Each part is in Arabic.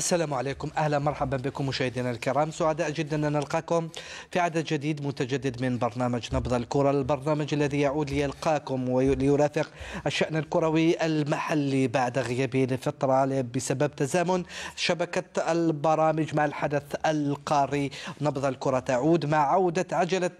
السلام عليكم. أهلا مرحبا بكم مشاهدينا الكرام. سعداء جدا أن نلقاكم في عدد جديد متجدد من برنامج نبض الكرة البرنامج الذي يعود ليلقاكم وليرافق الشأن الكروي المحلي بعد غيابه لفترة بسبب تزامن شبكة البرامج مع الحدث القاري. نبض الكرة تعود مع عودة عجلة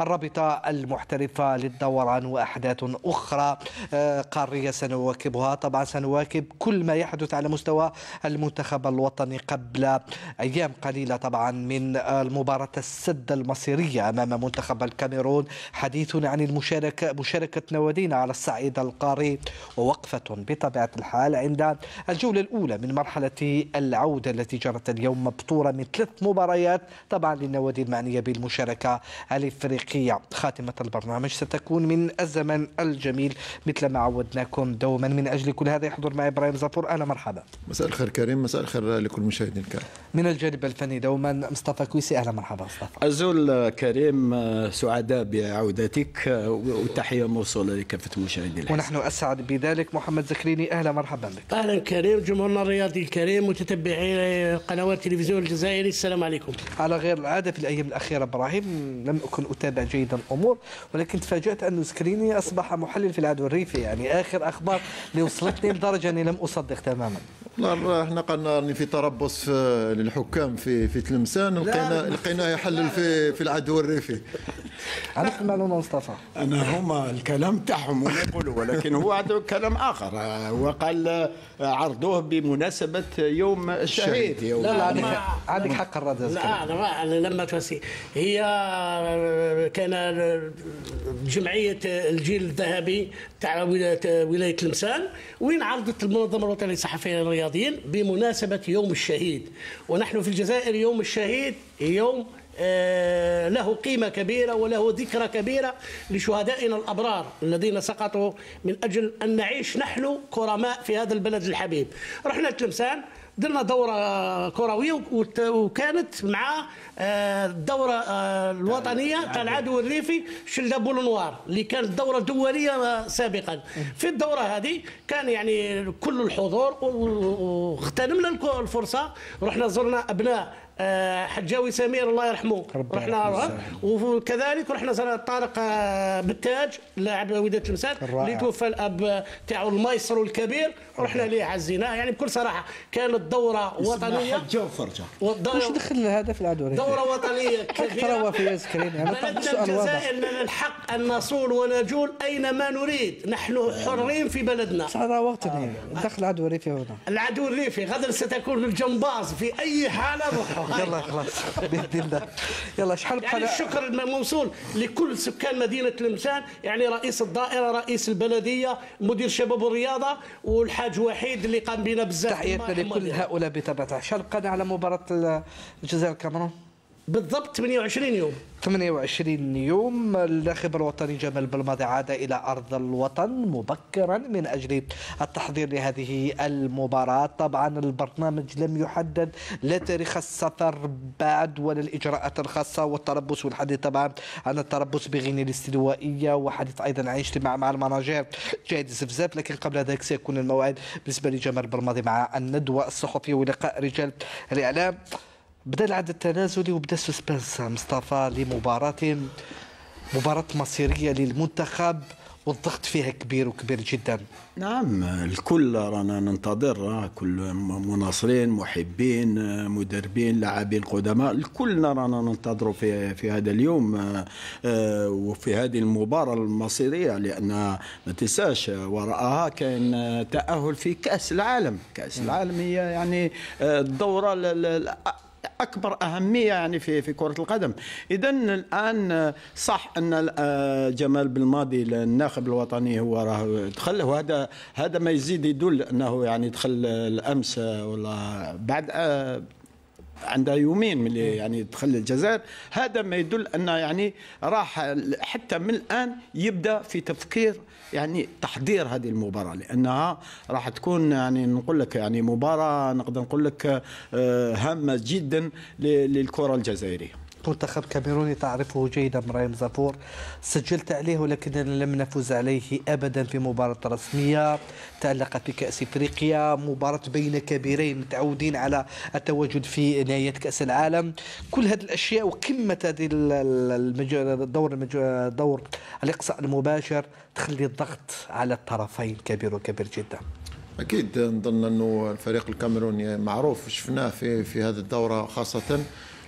الرابطة المحترفة للدوران وأحداث أخرى آه، قارية سنواكبها. طبعا سنواكب كل ما يحدث على مستوى المنتخب الوطني قبل أيام قليلة طبعا من المباراة السد المصيرية أمام منتخب الكاميرون. حديث عن المشاركة مشاركة نوادينا على الصعيد القاري ووقفة بطبيعة الحال عند الجولة الأولى من مرحلة العودة التي جرت اليوم مبطورة من ثلاث مباريات طبعا للنوادي المعنية بالمشاركة الإفريقية. خاتمة البرنامج ستكون من الزمن الجميل مثل ما عودناكم دوما. من أجل كل هذا يحضر معي إبراهيم زفور. أهلا مرحبا مساء الخير كريم مساء الخير لكل مشاهدين الكرام. من الجانب الفني دوما مصطفى كويسي أهلا مرحبا مصطفى. أزول كريم سعداء بعودتك وتحية موصولة لكافة المشاهدين ونحن أسعد بذلك. محمد زكريني أهلا مرحبا بك. أهلا كريم جمهورنا الرياضي الكريم متتبعي قنوات التلفزيون الجزائري السلام عليكم. على غير العادة في الأيام الأخيرة إبراهيم لم أكن أتابع جيدا الأمور ولكن تفاجأت أن زكريني أصبح محلل في العدو الريفي. يعني آخر أخبار اللي وصلتني لدرجة أني لم أصدق تماما. والله إحنا قلنا في تربص في للحكام في في تلمسان لقينا لقيناه يحلل في في العدو الريفي. عرفت المعلومة مصطفى. أنا هما الكلام تاعهم ونقولوا ولكن هو عنده كلام آخر. وقال عرضوه بمناسبة يوم الشهيد. يوم لا لا عندك حق. الرد لا أنا ما أنا لما توسي. هي كان جمعية الجيل الذهبي تاع ولاية تلمسان وين عرضت المنظمة الوطنية للصحفيين الرياضيين؟ بمناسبة يوم الشهيد. ونحن في الجزائر يوم الشهيد يوم آه، له قيمة كبيرة وله ذكرى كبيرة لشهدائنا الأبرار الذين سقطوا من أجل أن نعيش نحن كرماء في هذا البلد الحبيب. رحنا تلمسان درنا دورة كروية وت- وكانت مع آه، الدورة آه، الوطنية تاع العدو الريفي شلة بولنوار اللي كانت دورة دولية آه، سابقا. في الدورة هذه كان يعني كل الحضور واغتنمنا الفرصة رحنا زرنا أبناء آه، حجاوي سمير الله يرحمه. رحنا. وكذلك رحنا زرنا طارق آه، بالتاج لاعب وداد تلمسان. اللي توفى الأب تاعو المايسترو الكبير. رحنا ليه عزيناه. يعني بكل صراحة كانت دورة وطنية. وفرجة والدورة- وش دخل هذا في العدو الريفي؟ دورة وطنية أكثر كبيرة. وفي يا زكريا أنا طرح بلدنا السؤال واضح. الجزائر لنا الحق أن نصول ونجول أينما نريد. نحن حرين في بلدنا. صار وقتني دخل العدو الريفي هنا. العدو الريفي غدا ستكون الجمباز في أي حالة. روحوا يلا خلاص بإذن الله. يلا شحال يعني بقى الشكر موصول لكل سكان مدينة تلمسان يعني رئيس الدائرة رئيس البلدية مدير شباب الرياضة والحاج وحيد اللي قام بنا بزاف تحياتنا. لكل هؤلاء بطبيعة شحال بقى على مباراة الجزائر الكاميرون؟ بالضبط 28 يوم. 28 يوم الناخب الوطني جمال بالماضي عاد إلى أرض الوطن مبكرا من أجل التحضير لهذه المباراة. طبعا البرنامج لم يحدد لا تاريخ السفر بعد ولا الإجراءات الخاصة والتربص والحديث طبعا عن التربص بغينيا الاستوائية وحديث أيضا عن اجتماع مع المناجير جاهد زفزاف لكن قبل ذلك سيكون الموعد بالنسبة لجمال بالماضي مع الندوة الصحفية ولقاء رجال الإعلام. بدا العد التنازلي وبدأ السسبنس. مصطفى لمباراة مباراة مصيرية للمنتخب والضغط فيها كبير وكبير جدا. نعم الكل رانا ننتظر كل مناصرين محبين مدربين لاعبين قدماء. الكل رانا ننتظر في في هذا اليوم آه، وفي هذه المباراة المصيرية لأن ما تنساش وراءها كان تأهل في كأس العالم. كأس العالم هي يعني آه، الدورة ال- ال- أكبر أهمية يعني في في كرة القدم. اذا الآن صح أن آه، جمال بالماضي الناخب الوطني هو راه دخل وهذا هذا ما يزيد يدل أنه يعني دخل الأمس ولا بعد آه، عندها يومين من يعني دخل الجزائر. هذا ما يدل أن يعني راح حتى من الآن يبدأ في تفكير يعني تحضير هذه المباراة لأنها راح تكون يعني نقول لك يعني مباراة نقدر نقول لك آه، هامة جدا للكرة الجزائرية. منتخب كاميروني تعرفه جيدا إبراهيم زافور. سجلت عليه ولكن لم نفز عليه ابدا في مباراة رسمية. تالق في كاس إفريقيا. مباراة بين كبيرين متعودين على التواجد في نهاية كأس العالم. كل هذه الأشياء وقمة هذه الدور دور الإقصاء المباشر تخلي الضغط على الطرفين كبير وكبير جدا. أكيد نظن أنه الفريق الكاميروني معروف شفناه في في هذه الدورة خاصة.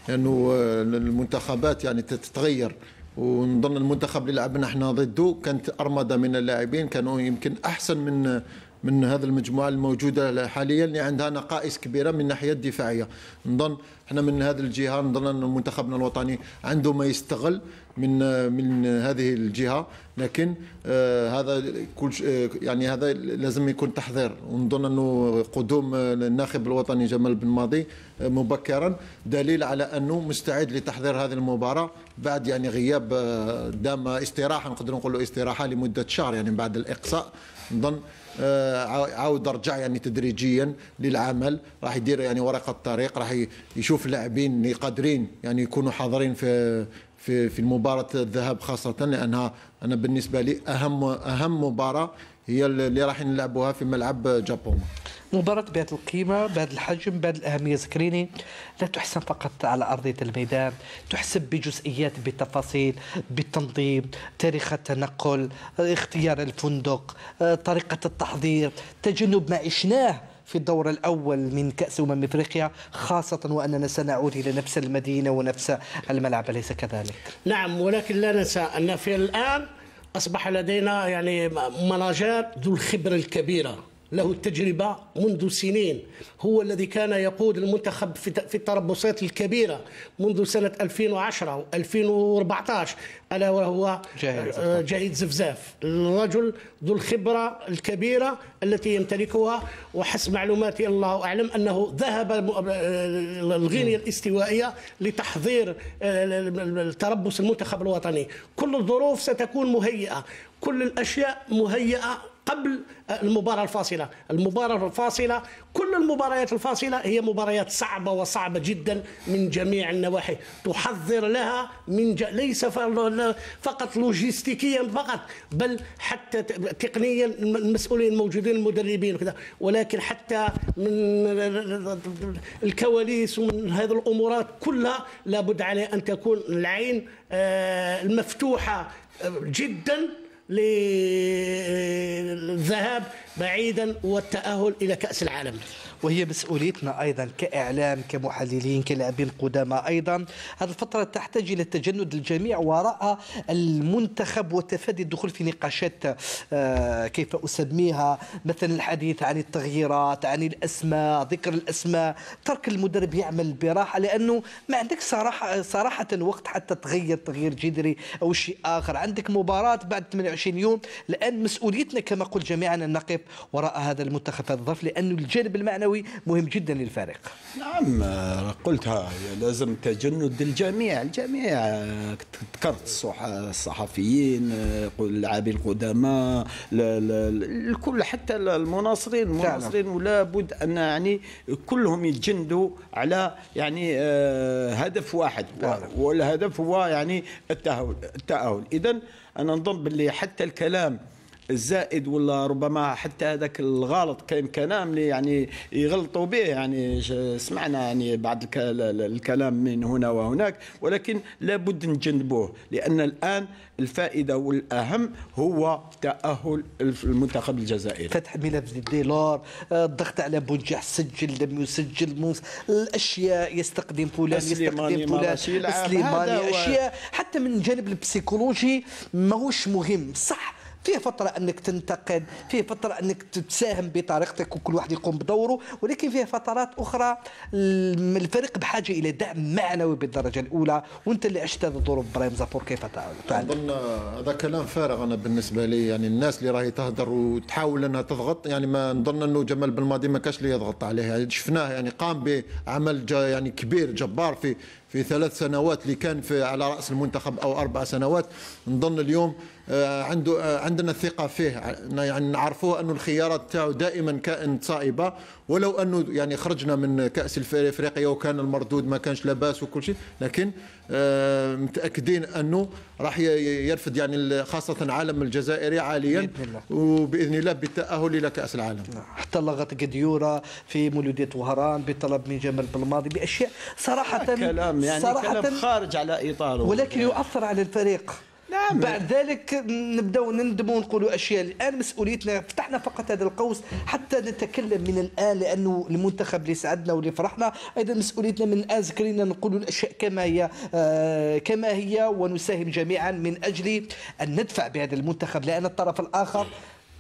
لأنه المنتخبات يعني تتغير. ونظن المنتخب اللي لعبنا إحنا ضده كانت ارمده من اللاعبين كانوا يمكن أحسن من من هذه المجموعة الموجودة حاليا اللي عندها نقائص كبيرة من الناحيه الدفاعية. نظن إحنا من هذه الجهة نظن أن منتخبنا الوطني عنده ما يستغل من من هذه الجهة. لكن آه هذا كل آه يعني هذا لازم يكون تحضير ونظن أنه قدوم الناخب الوطني جمال بن ماضي آه مبكرا. دليل على أنه مستعد لتحضير هذه المباراة بعد يعني غياب آه، دام استراحه نقدر نقول استراحة لمدة شهر يعني بعد الإقصاء. نظن آه، عاود رجع يعني تدريجيا للعمل راح يدير يعني ورقة الطريق راح يشوف اللاعبين اللي قادرين يعني يكونوا حاضرين في في في المباراه الذهاب خاصة لأنها أنا بالنسبة لي أهم أهم مباراة هي اللي راح نلعبوها في ملعب جابون مباراة بهذه القيمة بهذا الحجم بهذه الأهمية سكريني لا تحسن فقط على أرضية الميدان تحسب بجزئيات بالتفاصيل بالتنظيم تاريخ التنقل اختيار الفندق طريقة التحضير تجنب ما عشناه في الدور الأول من كأس أمم إفريقيا خاصة وأننا سنعود إلى نفس المدينة ونفس الملعب أليس كذلك؟ نعم ولكن لا ننسى أن في الآن أصبح لدينا يعني مناجات ذو الخبرة الكبيرة له التجربة منذ سنين. هو الذي كان يقود المنتخب في التربصات الكبيرة منذ سنة 2010 و2014 ألا وهو جاهد زفزاف. الرجل ذو الخبرة الكبيرة التي يمتلكها. وحسب معلوماتي الله أعلم أنه ذهب الغينيا الاستوائية لتحضير التربص المنتخب الوطني. كل الظروف ستكون مهيئة. كل الأشياء مهيئة قبل المباراة الفاصلة. المباراة الفاصلة كل المباريات الفاصلة هي مباريات صعبة وصعبة جدا من جميع النواحي. تحضر لها من ج... ليس فقط لوجستيكيا فقط بل حتى تقنيا المسؤولين الموجودين المدربين وكذا. ولكن حتى من الكواليس ومن هذه الأمورات كلها لابد عليه أن تكون العين آه، المفتوحة جدا للذهاب بعيدا والتأهل إلى كأس العالم. وهي مسؤوليتنا أيضا كإعلام كمحللين كلاعبين قدامى أيضا. هذه الفترة تحتاج إلى تجند الجميع وراء المنتخب وتفادي الدخول في نقاشات آه، كيف أسميها مثلا الحديث عن التغييرات عن الأسماء ذكر الأسماء. ترك المدرب يعمل براحة لأنه ما عندك صراحة صراحة وقت حتى تغير تغيير جذري أو شيء آخر. عندك مباراة بعد 28 يوم الان مسؤوليتنا كما قلت جميعا ان نقف وراء هذا المنتخب هذا الظرف لأنه الجانب المعنوي مهم جدا للفريق. نعم قلتها لازم تجند الجميع. الجميع ذكرت الصحفيين اللاعبين القدماء الكل حتى المناصرين. المناصرين ولا بد أن يعني كلهم يتجندوا على يعني آه، هدف واحد. والهدف هو يعني التأهل التأهل. اذا أنا نظن باللي حتى الكلام الزائد ولا ربما حتى هذاك الغلط كاين كلام اللي يعني يغلطوا به يعني سمعنا يعني بعض الكلام من هنا وهناك ولكن لابد نجنبوه لأن الآن الفائدة والأهم هو تأهل المنتخب الجزائري. فتح ملف ديلار الضغط على بونجح سجل لم يسجل الأشياء يستقدم فلان يستقدم فلان سليماني أشياء. حتى من الجانب البسيكولوجي ماهوش مهم صح. فيه فترة أنك تنتقد فيه فترة أنك تساهم بطريقتك وكل واحد يقوم بدوره ولكن فيه فترات أخرى الفريق بحاجة إلى دعم معنوي بالدرجة الأولى وأنت اللي عشت هذه الظروف إبراهيم زافور كيف تعمل؟ أظن هذا كلام فارغ أنا بالنسبة لي. يعني الناس اللي راهي تهدر وتحاول أنها تضغط يعني ما نظن أنه جمال بالماضي ما كاش اللي يضغط عليه. يعني شفناه يعني قام بعمل يعني كبير جبار في في ثلاث سنوات اللي كان في على رأس المنتخب أو أربع سنوات. نظن اليوم عنده آه، عندنا الثقه فيه. يعني نعرفوه انه الخيارات تاعو دائما كانت صائبة ولو أنه يعني خرجنا من كأس افريقيا وكان المردود ما كانش لاباس وكل شيء لكن آه، متأكدين أنه راح يرفد يعني خاصة عالم الجزائري عاليا بإذن الله. وبإذن الله بالتأهل إلى كأس العالم. نعم. حتى لغت قديوره في مولودية وهران بطلب من جمال بالماضي بأشياء صراحة كلام يعني صراحة كلام خارج على إطاره. ولكن يؤثر على الفريق. نعم بعد ذلك نبداو نندموا ونقولوا أشياء. الآن مسؤوليتنا فتحنا فقط هذا القوس حتى نتكلم من الآن لأنه المنتخب اللي سعدنا واللي فرحنا. أيضا مسؤوليتنا من الآن ذكرنا نقولوا الأشياء كما هي آه كما هي ونساهم جميعا من أجل أن ندفع بهذا المنتخب لأن الطرف الآخر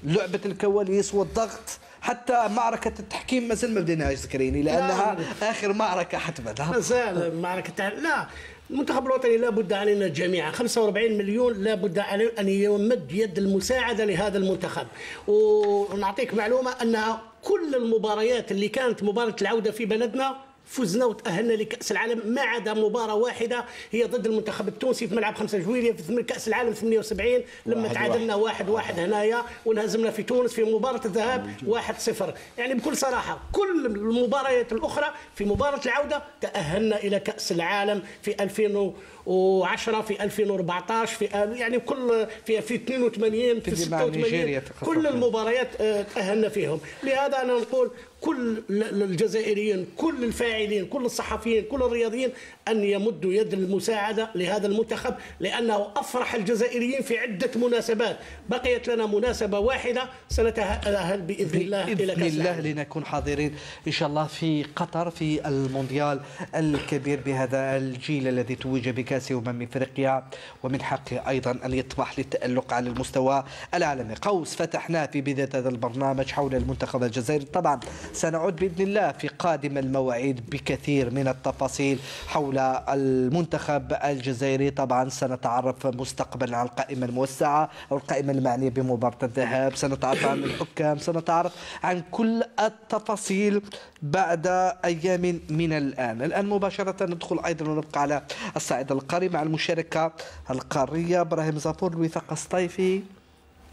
لعبة الكواليس والضغط حتى معركة التحكيم ما زال ما بديناهاش ذكريني لأنها آخر معركة حتما. ما زال معركة لا المنتخب الوطني لابد علينا جميعا. 45 مليون لابد أن يمد يد المساعدة لهذا المنتخب. ونعطيك معلومة أن كل المباريات اللي كانت مباراة العودة في بلدنا فزنا وتأهلنا لكأس العالم ما عدا مباراة واحدة هي ضد المنتخب التونسي في ملعب 5 جويلية في كأس العالم 78 لما تعادلنا واحد واحد هنايا وانهزمنا في تونس في مباراة الذهاب 1-0 يعني بكل صراحة كل المباريات الأخرى في مباراة العودة تأهلنا إلى كأس العالم في 2000 و10 في 2014 في يعني كل في في 82 في 86 كل المباريات آه، تأهلنا فيهم. لهذا أنا نقول كل الجزائريين كل الفاعلين كل الصحفيين كل الرياضيين أن يمدوا يد المساعدة لهذا المنتخب لأنه أفرح الجزائريين في عدة مناسبات. بقيت لنا مناسبة واحدة سنتأهل بإذن الله بإذن إلى كأس الله لنكون حاضرين إن شاء الله في قطر في المونديال الكبير بهذا الجيل الذي توج بكأس أمم إفريقيا. ومن حقه أيضا أن يطمح للتألق على المستوى العالمي. قوس فتحناه في بداية هذا البرنامج حول المنتخب الجزائري. طبعا سنعود بإذن الله في قادم المواعيد بكثير من التفاصيل حول المنتخب الجزائري. طبعا سنتعرف مستقبلا على القائمة الموسعة أو القائمة المعنية بمباراة الذهاب. سنتعرف عن الحكام سنتعرف عن كل التفاصيل بعد أيام من الآن. الآن مباشرة ندخل أيضا ونبقى على الصعيد القاري مع المشاركة القارية إبراهيم زافور الوفاق الصيفي.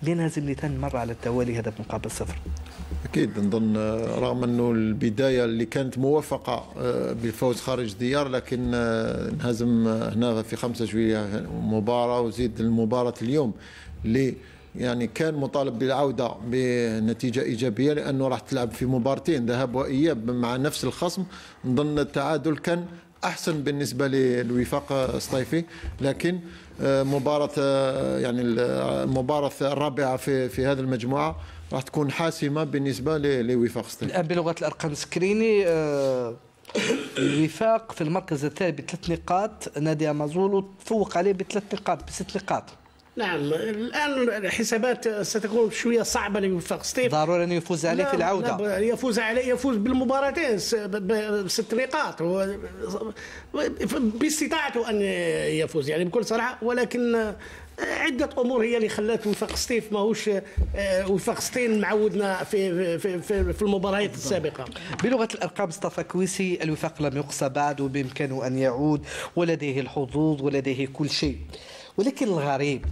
لنازم ثاني مرة على التوالي هدف مقابل صفر. أكيد نظن رغم أنه البداية اللي كانت موفقة آه، بالفوز خارج ديار لكن آه، انهزم هنا في خمسة جويلية مباراة وزيد المباراة اليوم اللي يعني كان مطالب بالعودة بنتيجة إيجابية لأنه راح تلعب في مبارتين ذهاب وإياب مع نفس الخصم. نظن التعادل كان أحسن بالنسبة للوفاق الصيفي لكن آه، مباراة يعني المباراه الرابعة في في هذه المجموعة راح تكون حاسمة بالنسبة لوفاق سطيف. الآن بلغة الأرقام سكريني آه الوفاق في المركز الثالث بثلاث نقاط. نادي أمازولو تفوق عليه بثلاث نقاط بست نقاط. نعم الآن الحسابات ستكون شوية صعبة لوفاق سطيف ضروري انه يفوز عليه في العودة. لا يفوز عليه يفوز بالمباراتين بست نقاط. باستطاعته أن يفوز يعني بكل صراحة ولكن عدة أمور هي اللي خلات وفاق ستيف ماهوش آه، وفاق ستين معودنا في في في, في المباريات السابقة. بلغة الأرقام مصطفى كويسي الوفاق لم يقصى بعد وبإمكانه أن يعود ولديه الحظوظ ولديه كل شيء. ولكن الغريب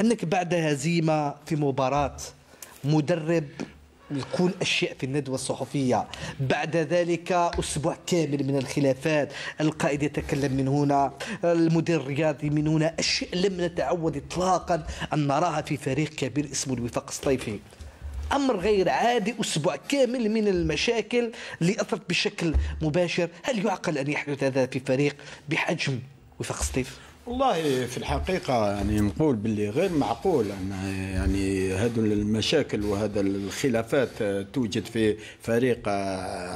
أنك بعد هزيمة في مباراة مدرب يكون أشياء في الندوة الصحفية. بعد ذلك أسبوع كامل من الخلافات. القائد يتكلم من هنا المدير الرياضي من هنا. أشياء لم نتعود اطلاقا أن نراها في فريق كبير اسمه الوفاق الصيفي. أمر غير عادي أسبوع كامل من المشاكل اللي أثرت بشكل مباشر. هل يعقل أن يحدث هذا في فريق بحجم وفاق الصيف؟ والله في الحقيقة يعني نقول باللي غير معقول أن يعني هذو المشاكل وهذا الخلافات توجد في فريق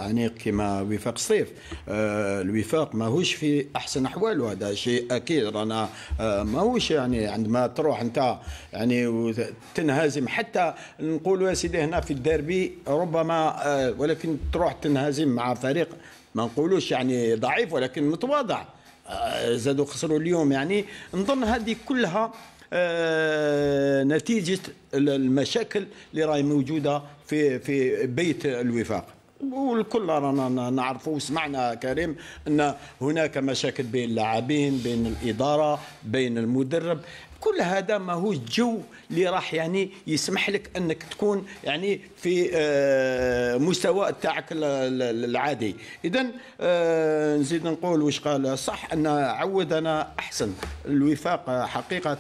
عنيق كما وفاق صيف آه، الوفاق ماهوش في أحسن أحواله هذا شيء أكيد. رانا آه، ماهوش يعني عندما تروح أنت يعني وتنهزم حتى نقولوا يا سيدي هنا في الديربي ربما آه، ولكن تروح تنهزم مع فريق ما نقولوش يعني ضعيف ولكن متواضع. زادوا خسروا اليوم يعني نظن هذه كلها آه، نتيجة المشاكل اللي راهي موجودة في في بيت الوفاق. والكل رانا نعرفوا وسمعنا كريم أن هناك مشاكل بين اللاعبين بين الإدارة بين المدرب. كل هذا ما هو الجو اللي راح يعني يسمح لك أنك تكون يعني في آه، مستوى تاعك العادي. اذا آه، نزيد نقول واش قال صح أن عودنا أحسن الوفاق حقيقة.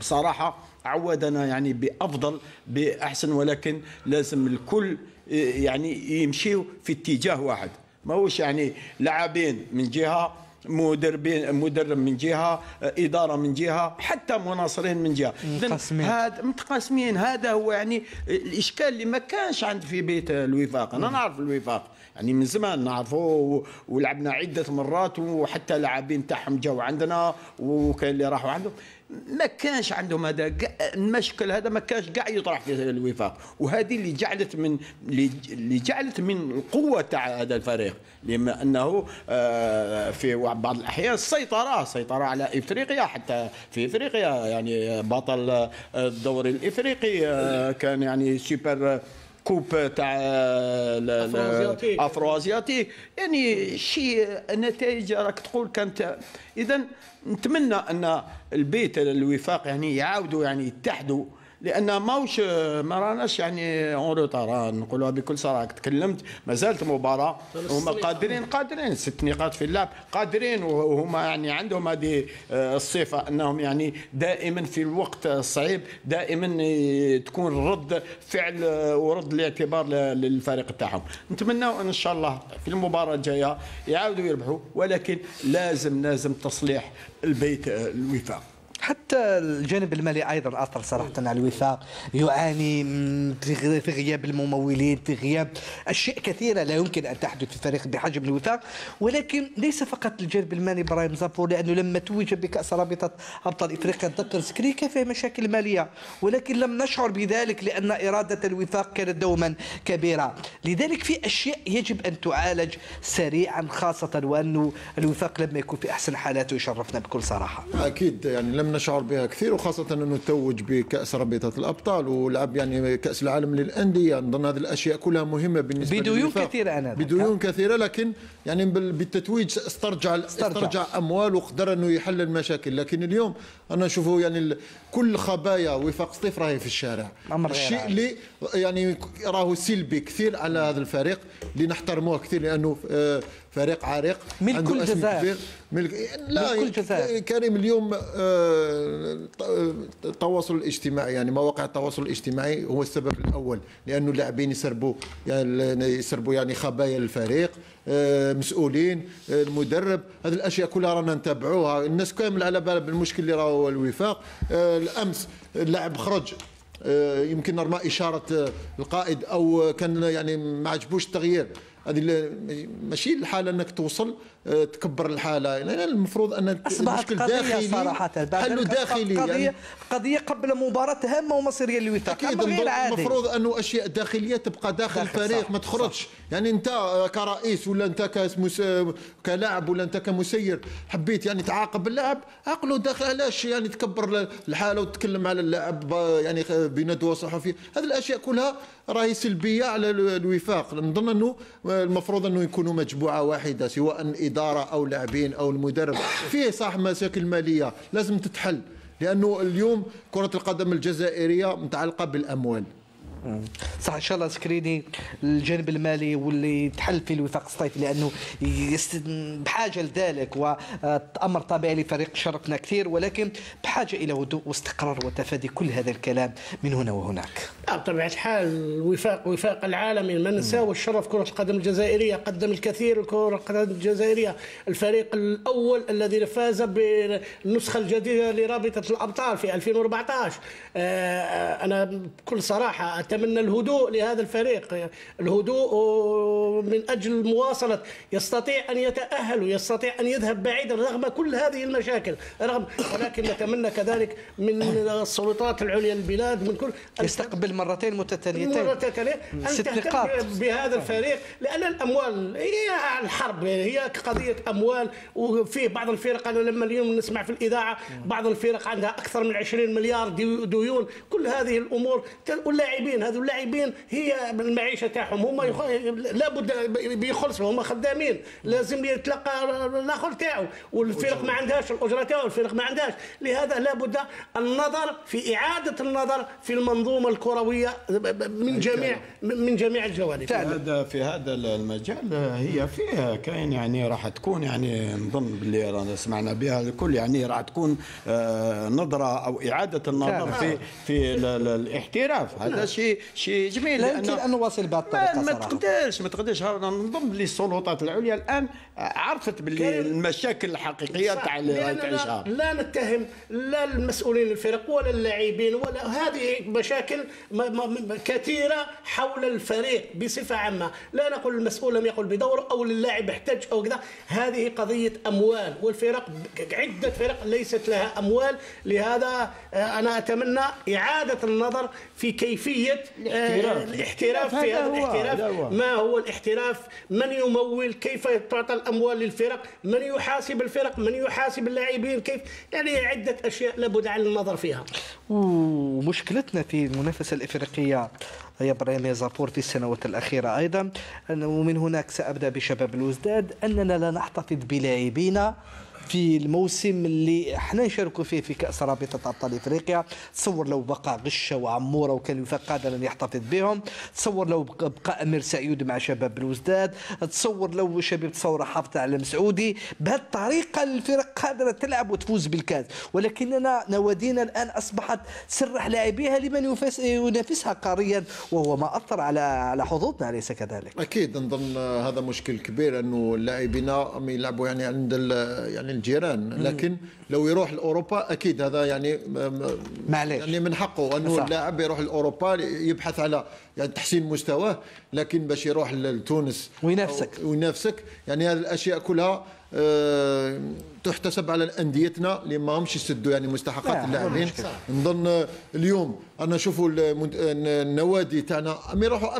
بصراحة عودنا يعني بأفضل بأحسن ولكن لازم الكل يعني يمشيوا في اتجاه واحد. ما هوش يعني لاعبين من جهة مدربين مدرب من جهة إدارة من جهة حتى مناصرين من جهة. متقاسمين. هذا متقاسمين. هذا هو يعني الإشكال اللي ما كانش عند في بيت الوفاق. أنا نعرف الوفاق. يعني من زمان نعرفه ولعبنا عدة مرات وحتى لاعبين تاعهم جاوا عندنا وكاين اللي راحوا عندهم. ما كانش عندهم هذا المشكل هذا ما كانش كاع يطرح في الوفاق. وهذه اللي جعلت من اللي جعلت من القوه تاع هذا الفريق. لما أنه آه، في بعض الأحيان سيطره سيطرة على إفريقيا حتى في إفريقيا يعني بطل الدوري الإفريقي آه، كان يعني سوبر coupe تاع afro-asiatique يعني شيء نتائج راك تقول كانت اذا نتمنى أن البيت الوفاق يعني يعاودوا يعني يتحدوا لأن ماوش ما راناش يعني en retard نقولها بكل صراحة. تكلمت ما زالت مباراة. هما قادرين قادرين. ست نقاط في اللعب. قادرين وهما يعني عندهم هذه آه، الصفة أنهم يعني دائما في الوقت الصعيب دائما تكون رد فعل ورد الاعتبار للفريق تاعهم. نتمنى إن شاء الله في المباراة الجاية يعاودوا يربحوا ولكن لازم لازم تصليح البيت آه، الوفاق. حتى الجانب المالي أيضا أثر صراحة على الوفاق يعاني في غياب الممولين في غياب أشياء كثيرة لا يمكن أن تحدث في فريق بحجم الوفاق ولكن ليس فقط الجانب المالي إبراهيم زابور لأنه لما توج بكأس رابطة أبطال إفريقيا تذكر سكري كان فيه مشاكل مالية. ولكن لم نشعر بذلك لأن إرادة الوفاق كانت دوما كبيرة. لذلك في أشياء يجب أن تعالج سريعا خاصة وأنه الوفاق لما يكون في أحسن حالاته يشرفنا بكل صراحة. أكيد يعني لم نشعر بها كثير وخاصة أنه توج بكأس رابطة الأبطال ولعب يعني كأس العالم للأندية. نظن هذه الأشياء كلها مهمة بالنسبة بديون كثيرة أنا بديون كثيرة لكن يعني بالتتويج استرجع استرجع أموال وقدر أنه يحل المشاكل لكن اليوم أنا أشوفه يعني كل خبايا وفاق سطيف راهي في الشارع. الشيء اللي يعني راه سلبي كثير على هذا الفريق اللي نحترموه كثير لأنه آه، فريق عريق ملك كل جزائر لا كل جزائر كريم اليوم آه، التواصل الاجتماعي يعني مواقع التواصل الاجتماعي هو السبب الأول لأنه اللاعبين يسربوا يعني يسربوا يعني خبايا الفريق آه، مسؤولين آه، المدرب هذه الأشياء كلها رانا نتابعوها. الناس كامل على بالها بالمشكل اللي راهو الوفاق. الأمس اللاعب خرج يمكن نرمى إشارة القائد أو كان يعني ما عجبوش التغيير. هذه ماشي الحالة إنك توصل آه، تكبر الحالة. يعني المفروض أن أصبحت قضية داخلي صراحة. حل داخلي قضيه يعني قضية قبل مباراة هامة ومصيرية للوفاق أكيد المفروض انه أشياء داخلية تبقى داخل, داخل الفريق ما تخرجش. يعني أنت كرئيس ولا أنت كمس... كلاعب ولا أنت كمسير حبيت يعني تعاقب اللاعب عقله داخل. علاش يعني تكبر الحالة وتتكلم على اللاعب يعني بندوة صحفية؟ هذه الأشياء كلها راهي سلبية على الوفاق. نظن أنه المفروض أنه يكونوا مجموعة واحدة سواء اداره أو لاعبين أو المدرب فيه صح مشاكل مالية لازم تتحل لأنه اليوم كرة القدم الجزائرية متعلقة بالأموال. صح إن شاء الله سكريني الجانب المالي واللي تحل في الوفاق الصيفي لأنه بحاجة لذلك وامر طبيعي لفريق شرفنا كثير ولكن بحاجة إلى هدوء واستقرار وتفادي كل هذا الكلام من هنا وهناك. بطبيعة الحال الوفاق وفاق العالمي ما ننساو الشرف كرة القدم الجزائرية قدم الكثير لكره القدم الجزائرية الفريق الأول الذي فاز بالنسخة الجديدة لرابطة الأبطال في 2014 آه، أنا بكل صراحة اتمنى الهدوء لهذا الفريق. الهدوء من أجل مواصلة. يستطيع أن يتأهل ويستطيع أن يذهب بعيدا رغم كل هذه المشاكل. رغم ولكن نتمنى كذلك من السلطات العليا للبلاد من كل يستقبل مرتين متتاليتين. مرتين ست نقاط. بهذا الفريق لأن الأموال هي الحرب. هي قضية أموال. وفي بعض الفرق أنا لما اليوم نسمع في الإذاعة بعض الفرق عندها أكثر من 20 مليار ديون. كل هذه الأمور واللاعبين اللاعبين هذو اللاعبين هي المعيشة تاعهم. هم يخ... لابد بيخلصوا هم خدامين. لازم يتلقى الآخر تاعو. والفرق ما عندهاش الأجرة تاعو الفرق ما عندهاش. لهذا لابد النظر في إعادة النظر في المنظومة الكروية من جميع من جميع الجوانب. في هذا في هذا المجال هي فيها كاين يعني راح تكون يعني نظن باللي رانا سمعنا بها الكل يعني راح تكون آه، نظرة أو إعادة النظر في في ال- ال- الاحتراف. هذا شيء شيء جميل لا يمكن لأنه- ان نواصل بهذه ما, الطريقة ما صراحة. تقدرش ما تقدرش. هذا نظن باللي السلطات العليا الآن عرفت باللي المشاكل الحقيقية تاع تعيشها لا نتهم لا المسؤولين الفرق ولا اللاعبين ولا هذه مشاكل كثيرة حول الفريق بصفة عامة. لا نقول المسؤول لم يقل بدوره أو اللاعب احتاج أو كذا. هذه قضية أموال والفرق عدة فرق ليست لها أموال. لهذا آه، أنا أتمنى إعادة النظر في كيفية الاحتراف. الاحتراف في هذا الاحتراف. هو. ما هو الاحتراف؟ من يمول؟ كيف تعطى الأموال للفرق؟ من يحاسب الفرق؟ من يحاسب اللاعبين؟ كيف؟ يعني عدة أشياء لابد عن النظر فيها. ومشكلتنا في المنافسة الإفريقية يا إبراهيم يا زابور في السنوات الأخيرة أيضا أن- ومن هناك سأبدأ بشباب الوزداد أننا لا نحتفظ بلاعبين في الموسم اللي إحنا نشاركوا فيه في كأس رابطة أبطال إفريقيا. تصور لو بقى غشة وعمورة وكان يوفق قادر أن يحتفظ بهم. تصور لو بقى, أمير سعيود مع شباب الوزداد. تصور لو شباب تصور حافظ على المسعودي. بهذه الطريقة الفرق قادرة تلعب وتفوز بالكاس. ولكننا نوادينا الآن أصبحت تسرح لاعبيها لمن ينافسها قاريا وهو ما أثر على على حظوظنا أليس كذلك؟ أكيد نظن هذا مشكل كبير أنه اللاعبين يلعبوا يعني عند يعني الجيران لكن لو يروح لأوروبا أكيد هذا يعني معليش. يعني من حقه أنه. اللاعب يروح لأوروبا يبحث على يعني تحسين مستواه لكن باش يروح لتونس وينافسك. وينافسك يعني هذه الأشياء كلها آه، تحتسب على أنديتنا اللي ما همش يسدوا يعني مستحقات لا، اللاعبين. نظن اليوم أنا نشوفوا النوادي تاعنا يروحوا.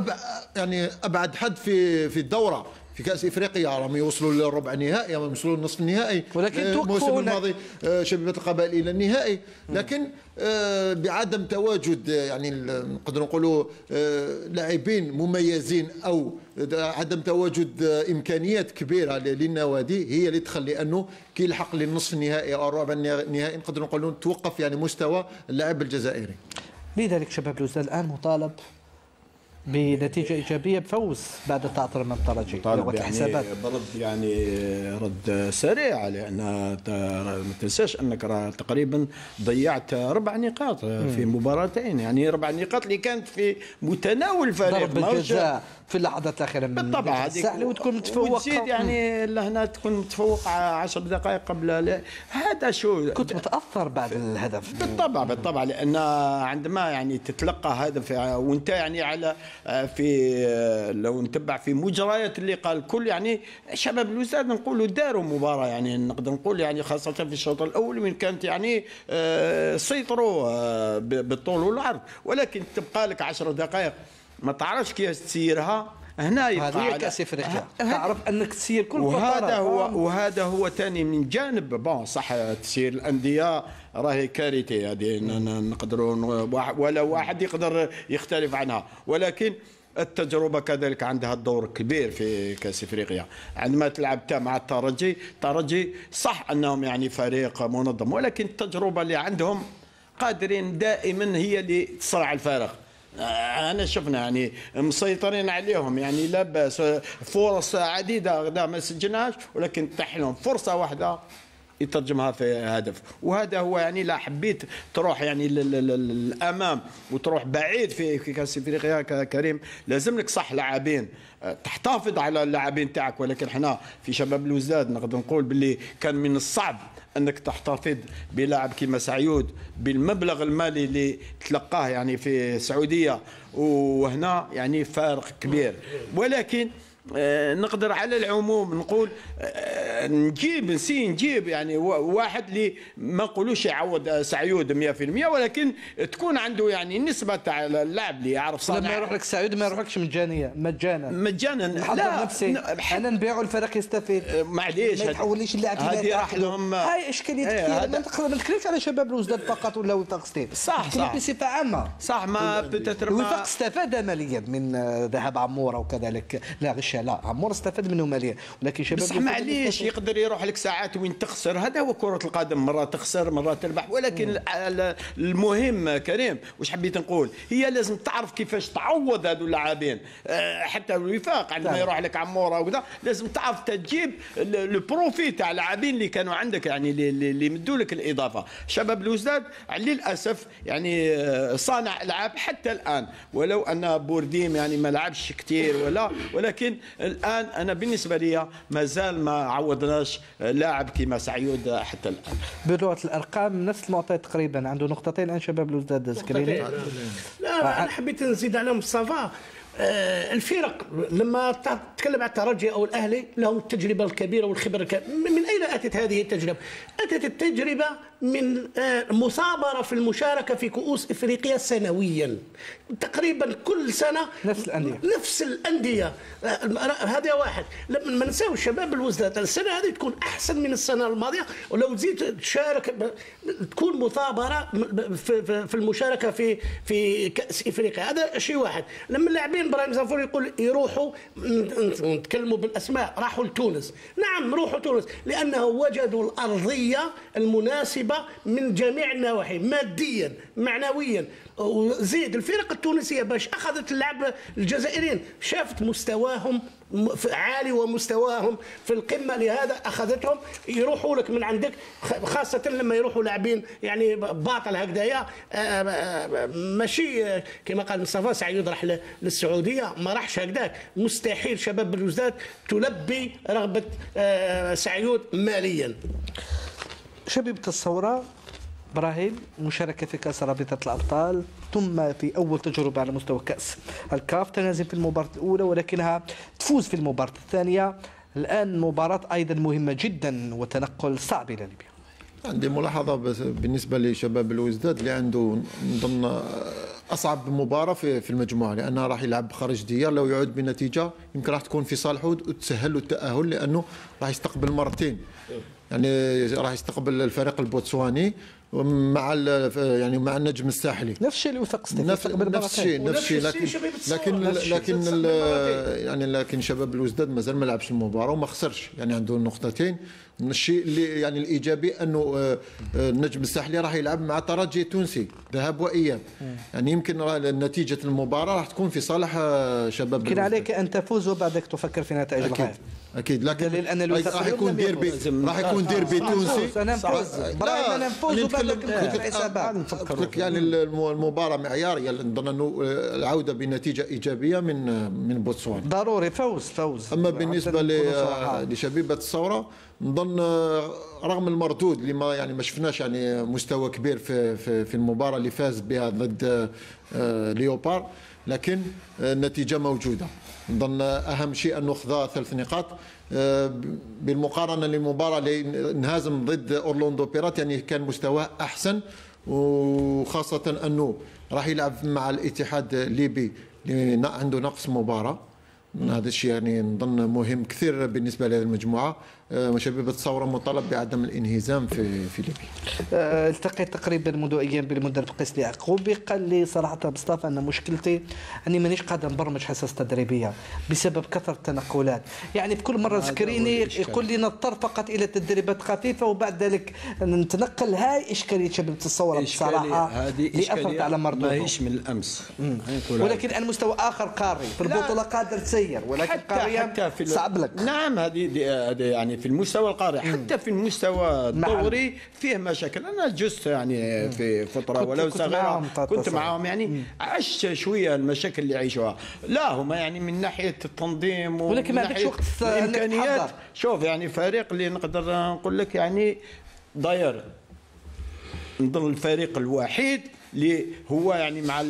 يعني أبعد حد في في الدورة في كأس إفريقيا راهم يوصلوا للربع نهائي راهم يوصلوا للنصف النهائي. ولكن آه، الموسم. الماضي آه، شبيبه القبائل إلى النهائي. لكن آه، بعدم تواجد يعني نقدر نقولوا لاعبين مميزين أو عدم تواجد إمكانيات كبيرة للنوادي هي اللي تخلي أنه كي يلحق للنصف النهائي أو الربع النهائي نقدر نقولوا توقف يعني مستوى اللاعب الجزائري. لذلك شباب الوزداد الآن مطالب بنتيجة إيجابية بفوز بعد التعطل من الترجي طالب يعني الحسابات. برد يعني رد سريع لأن ما تنساش أنك راه تقريبا ضيعت ربع نقاط في مباراتين. يعني ربع نقاط اللي كانت في متناول الفريق ضرب الجزاء في اللحظات الأخيرة من بالطبع الساحل وتكون متفوق وتزيد يعني لهنا تكون متفوق عشر دقائق قبل هذا شو كنت متأثر بعد الهدف. بالطبع بالطبع لأن عندما يعني تتلقى هدف وأنت يعني على في لو نتبع في مجريات اللقاء الكل يعني شباب الوزاد نقولوا داروا مباراة يعني نقدر نقول يعني خاصة في الشوط الأول من كانت يعني آه، سيطروا آه، بالطول والعرض ولكن تبقى لك عشر دقائق ما تعرفش كيف تسيرها. هنا يبقى هذه تعرف انك تسير كل وهذا. هو آه. وهذا هو ثاني من جانب بون صح تسير الأندية راهي كارثه هذه نقدروا ولا واحد يقدر يختلف عنها ولكن التجربة كذلك عندها دور كبير في كأس إفريقيا عندما تلعب مع الترجي الترجي صح أنهم يعني فريق منظم ولكن التجربة اللي عندهم قادرين دائما هي اللي تصرع الفارق أنا شفنا يعني مسيطرين عليهم يعني لا بأس. فرص عديدة غدا ما سجلناش ولكن تح لهم. فرصة واحدة يترجمها في هدف. وهذا هو يعني لا حبيت تروح يعني لل- لل- لل- للأمام وتروح بعيد في كأس إفريقيا كريم. لازم لك صح لاعبين. آه، تحتفظ على اللاعبين تاعك ولكن إحنا في شباب الوزداد نقدر نقول باللي كان من الصعب أنك تحتفظ بلاعب كيما سعيود بالمبلغ المالي اللي تلقاه يعني في السعوديه وهنا يعني فارق كبير. ولكن نقدر على العموم نقول آه، نجيب نسي نجيب يعني وا- واحد اللي ما نقولوش يعوض آه، سعيود 100% ولكن تكون عنده يعني نسبة تاع اللاعب اللي يعرف لما صانع يروح لك سعيد ما يروحلكش مجانية مجانا. مجانا. نحضر نفسي. ن- أنا نبيعه الفريق يستفيد. معليش ما يتحوليش اللاعب هذه لا راح. لهم هاي اشكاليه إيه، كثير هذا- ما نتكلمش على شباب الوزداد فقط ولا وفاق ستيف صح، صح. بصفة عامة. صح ما بتتر وفاق استفاد ماليا من آه، ذهاب عمورة وكذلك. لا غش لا عموره استفاد منه ماليا. ولكن شباب بصح معليش. يقدر يروح لك ساعات وين تخسر. هذا هو كرة القدم. مرات تخسر مرات تربح. ولكن ال- المهم كريم واش حبيت نقول؟ هي لازم تعرف كيفاش تعوض هذو اللاعبين. آه، حتى الوفاق عندما. يروح لك عمورة وكذا لازم تعرف تجيب ال- ال profil تاع اللاعبين اللي كانوا عندك يعني اللي- يمدوا لك الإضافة. شباب بلوزداد للأسف يعني آه، صانع ألعاب حتى الآن. ولو أن بورديم يعني ما لعبش كثير ولا ولكن الآن أنا بالنسبة لي ما زال ما عوضناش لاعب كيما سعيود حتى الآن. بلغه الأرقام نفس المعطيات تقريبا. عنده نقطتين الان شباب بلوزداد سكريني. لا أنا حبيت نزيد على مصطفى آه، الفرق لما تتكلم عن الترجي أو الأهلي لهم التجربة الكبيرة والخبرة الكبيرة. من من أين أتت هذه التجربة؟ أتت التجربة من آه، مثابره في المشاركة في كؤوس إفريقيا سنويا. تقريبا كل سنة نفس الأندية. نفس الأندية. آه، هذا واحد. لما ما نساوش شباب الوزداد السنة هذه تكون أحسن من السنة الماضية. ولو تزيد تشارك تكون مثابره في المشاركة في في كأس إفريقيا. هذا شيء واحد. لما اللاعبين إبراهيم زنفور يقول يروحوا نتكلموا بالأسماء راحوا لتونس. نعم روحوا تونس لأنه وجدوا الأرضية المناسبة من جميع النواحي ماديا معنويا. وزيد الفرق التونسية باش أخذت اللعب الجزائريين. شافت مستواهم عالي ومستواهم في القمة لهذا أخذتهم. يروحوا لك من عندك خاصة لما يروحوا لاعبين يعني باطل هكذايا. آه، آه، ماشي كما قال مصطفى سعيد راح للسعودية. ما راحش هكذاك. مستحيل شباب الوزداد تلبي رغبة آه، سعيود ماليا. شبيبة الثورة إبراهيم مشاركة في كأس رابطة الأبطال ثم في أول تجربة على مستوى كأس الكاف. تنهزم في المباراة الأولى ولكنها تفوز في المباراة الثانية. الآن مباراة أيضا مهمة جدا وتنقل صعب إلى ليبيا. عندي ملاحظة بالنسبة لشباب الوزداد اللي عنده نظن أصعب مباراة في المجموعة لأنه راح يلعب خارج ديار. لو يعود بنتيجة يمكن راح تكون في صالحه وتسهل له التأهل لأنه راح يستقبل مرتين. يعني راح يستقبل الفريق البوتسواني. مع ال- يعني مع النجم الساحلي نفس الشيء اللي ستيف نفس الشيء. نفس الشيء لكن لكن لكن. يعني لكن شباب الوزداد مازال ما لعبش المباراه وما خسرش يعني عنده نقطتين الشيء اللي يعني الايجابي انه آه، آه، النجم الساحلي راح يلعب مع ترجي تونسي ذهاب واياب يعني يمكن نتيجه المباراه راح تكون في صالح آه، شباب الوزداد. عليك أن تفوز وبعدك تفكر في نتائج أكيد الغاية أكيد لكن راح يكون ديربي. راح يكون ديربي تونسي أنا نفوز أنا نفوز قلت لك- قلت لك يعني الم- المباراة معيارية نظن أنه العودة بنتيجة إيجابية من من بوتسوانا. ضروري فوز فوز. أما بالنسبة. لشبيبة الثورة نظن رغم المردود اللي ما يعني ما شفناش يعني مستوى كبير في في في المباراة اللي فاز بها ضد آه، ليوبار لكن النتيجة موجودة. نظن أهم شيء انه خذا ثلاث نقاط. آه، بالمقارنة للمباراه اللي انهزم ضد أورلاندو بيرات يعني كان مستواه أحسن وخاصة أنه راح يلعب مع الاتحاد الليبي اللي عنده نقص مباراة. هذا الشيء يعني نظن مهم كثير بالنسبة لهذه المجموعة. شبيبه الثوره مطالب بعدم الانهزام في في ليبيا. آه، التقيت تقريبا منذ أيام بالمدرب قيس يعقوبي قال لي صراحة مصطفى أن مشكلتي أني مانيش قادر نبرمج حصص تدريبية بسبب كثرة التنقلات. يعني في كل مره تذكريني يقول لي نضطر فقط إلى تدريبات خفيفة وبعد ذلك نتنقل. هاي إشكالية شباب الثورة بصراحة. هذه اللي اثرت إشكالية على ما مردوده هيش من الأمس. نقول ولكن على مستوى آخر قاري. في لا. البطولة قادر تسير. ولكن حتى قاريا صعب لك. نعم هذه هذه يعني في المستوى القاري حتى في المستوى. الدوري فيه مشاكل أنا جزت يعني في فترة ولو كنت صغيرة كنت. معاهم يعني عشت شوية المشاكل اللي يعيشوها لا هما يعني من ناحية التنظيم ولكن ما عندكش وقت الإمكانيات. شوف يعني فريق اللي نقدر نقول لك يعني داير نظن الفريق الوحيد اللي هو يعني مع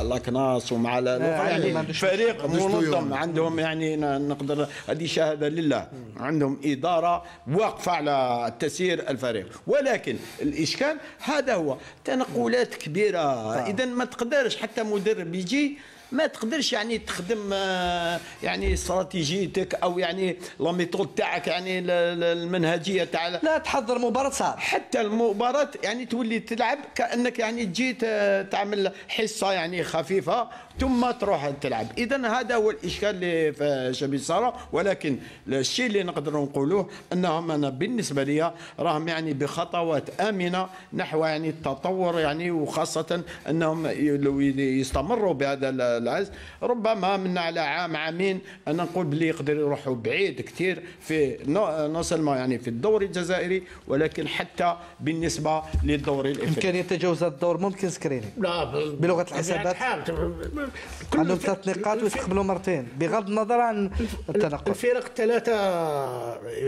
الاكناس ومع عندهم- يعني فريق منظم. عندهم يعني نقدر هذه شهادة لله. عندهم إدارة واقفة على تسيير الفريق. ولكن الإشكال هذا هو تنقلات كبيرة. اذا ما تقدرش حتى مدرب يجي ما تقدرش يعني تخدم آه، يعني استراتيجيتك أو يعني لا ميثود تاعك يعني المنهجية تاع لا تحضر مباراة صعبة حتى المباراة يعني تولي تلعب كأنك يعني تجي ت- تعمل حصة يعني خفيفة ثم تروح تلعب. إذا هذا هو الإشكال اللي في شبيب سارة ولكن الشيء اللي نقدر نقوله أنهم أنا بالنسبة لي راهم يعني بخطوات آمنة نحو يعني التطور يعني وخاصة أنهم ي- لو يستمروا بهذا العز. ربما من على عام عامين أنا نقول بلي يقدر يروحوا بعيد كثير في non seulement يعني في الدوري الجزائري ولكن حتى بالنسبة للدوري الإفريقي. يمكن يتجاوز هذا الدور ممكن سكريني. لا بلغة الحسابات. عندهم ثلاث نقاط ويستقبلوا مرتين بغض النظر عن التنقل. الفرق الثلاثة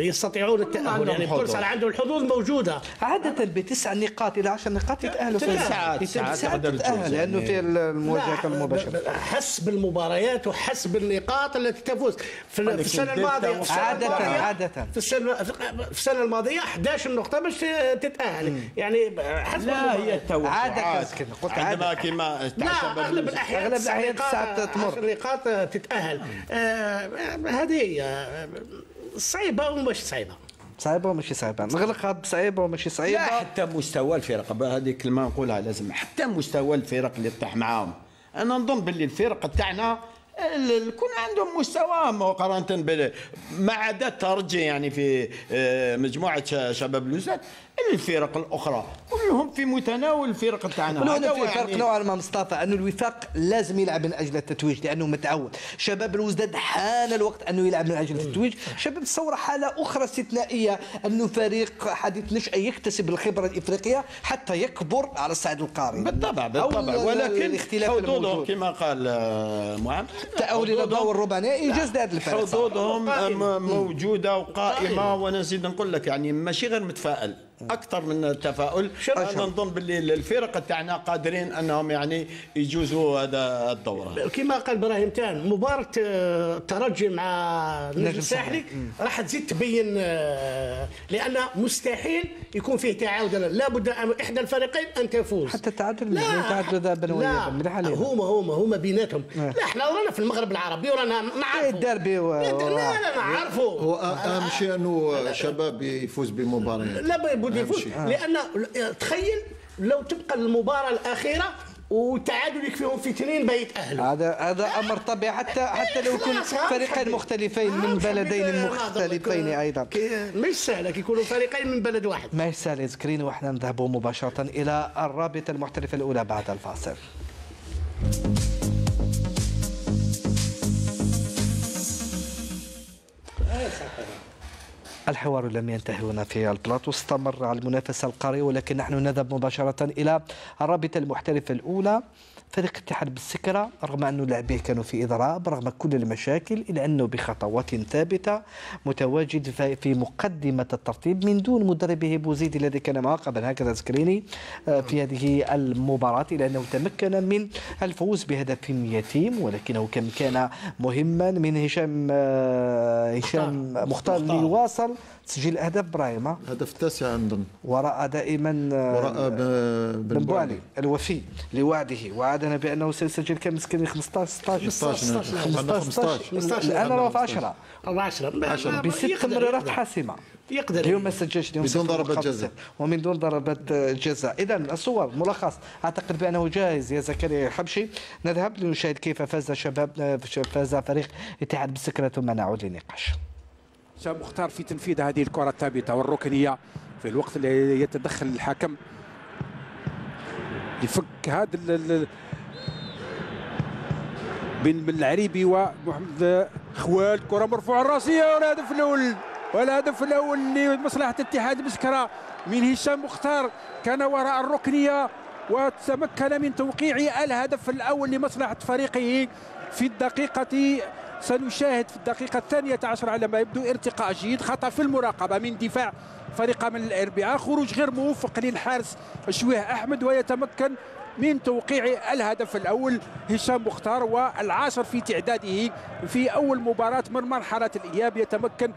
يستطيعون التأهل عندهم يعني حظوظ. الفرصة عندهم الحظوظ موجودة. عادة بتسع نقاط إلى عشر نقاط يتأهلوا. في تسعة- الساعات تسعة ساعات تجوز لأنه يعني. في المواجهة لا، المباشرة. حسب المباريات وحسب النقاط التي تفوز. في ال- في السنة الماضية في السنة عادة- الماضية- عادة. في السنة في السنة الماضية 11 نقطة باش تتأهل. يعني حسب لا. هي عادة كسكن، قلت عندما. كما لا شباب أغلب الأحيان أغلب تسع الأحيان نقاط- ساعات تمر. نقاط تتأهل. آه، هذه هي. صعيبة ومش صعيبة. صعيبة وماشي صعيبة. نغلقها بصعيبة وماشي صعيبة. لا حتى مستوى الفرق. هذه كلمة نقولها لازم حتى مستوى الفرق اللي طاح معاهم. أنا نظن باللي الفرق تاعنا ال- كون عندهم مستوى مقارنة بال عدا الترجي يعني في آه، مجموعة ش- شباب لوزات الفرق الأخرى كلهم في متناول الفرق تاعنا. هذا في فرق يعني- نوعا ما مصطفى أنه الوفاق لازم يلعب من أجل التتويج لأنه متعود. شباب الوزداد حان الوقت أنه يلعب من أجل التتويج. شباب الثورة حالة أخرى استثنائية أنه فريق حديث نشأة يكتسب الخبرة الإفريقية حتى يكبر على الصعيد القاري. بالطبع بالطبع. ال- ولكن الاختلاف حظوظهم كما قال آه، معاذ تأهل إلى حظوظهم- الدور الرباعي إنجاز لهذا الفريق صراحة. حظوظهم موجودة وقائمة. وأنا نزيد نقول لك يعني ماشي غير متفائل. أكثر من التفاؤل. أنا نظن باللي الفرق تاعنا قادرين أنهم يعني يجوزوا هذا الدورة. كما قال إبراهيم تان مباراة آه، الترجي مع النجم نجم الساحلي راح تزيد تبين آه، لأن مستحيل يكون فيه تعاود لابد أن إحدى الفريقين أن تفوز. حتى التعادل تعادلوا ذهبا وإيابا مليح عليهم هما هما هما بيناتهم. لا إحنا رانا في المغرب العربي ورانا نعرفوا الدربي و- لا لا نعرفوا هو أهم شيء أنه شباب يفوز بمباريات. لا بد يفوز شيء. لأن تخيل لو تبقى المباراة الأخيرة وتعادل يكفيهم في اثنين بيتاهلوا هذا هذا أمر طبيعي حتى حتى لو يكون فريقين. مختلفين من بلدين مختلفين أيضا. مش سهلة كي يكونوا فريقين من بلد واحد. ما يسال يذكرين وإحنا نذهب مباشرة إلى الرابطة المحترفة الأولى بعد الفاصل. الحوار لم ينتهي هنا في البلاطو استمر على المنافسة القارية ولكن نحن نذهب مباشرة إلى الرابطة المحترفة الأولى. فريق اتحاد بالسكرة رغم أن لاعبيه كانوا في إضراب رغم كل المشاكل إلا أنه بخطوات ثابتة متواجد في في مقدمة الترتيب من دون مدربه بوزيدي الذي كان معاقبا هكذا سكريني آه، في هذه المباراة إلى أنه تمكن من الفوز بهدف يتيم ولكنه كم كان مهما من هشام آه، هشام مختار. ليواصل تسجيل أهداف برافو ها؟ هدف التاسع نظن وراء دائما آه، وراء بن بوعلي الوفي لوعده وعدنا بأنه سيسجل كم مسكين؟ 15 16 15 عندنا 15 15 الآن راه في 10 أو 10 عشرة. بست تمريرات حاسمة. يقدر. اليوم ما سجلش اليوم بدون ضربات. جزاء. ومن دون ضربات جزاء. إذا الصور ملخص. أعتقد بأنه جاهز يا زكريا الحبشي نذهب لنشاهد كيف فاز شباب فاز فريق اتحاد بالسكرة ثم نعود للنقاش. هشام مختار في تنفيذ هذه الكرة الثابتة والركنية في الوقت اللي يتدخل الحكم يفك هذا بين العريبي ومحمد خوال. كرة مرفوعة الراسية والهدف الأول؟ والهدف الأول لمصلحة اتحاد بسكرة من هشام مختار. كان وراء الركنية وتمكن من توقيع الهدف الأول لمصلحة فريقه في الدقيقة. سنشاهد في الدقيقة الثانية عشر على ما يبدو ارتقاء جيد. خطأ في المراقبة من دفاع فريق من الأربعاء خروج غير موفق للحارس شوية أحمد ويتمكن من توقيع الهدف الأول هشام مختار والعاشر في تعداده في أول مباراة من مرحلة الإياب. يتمكن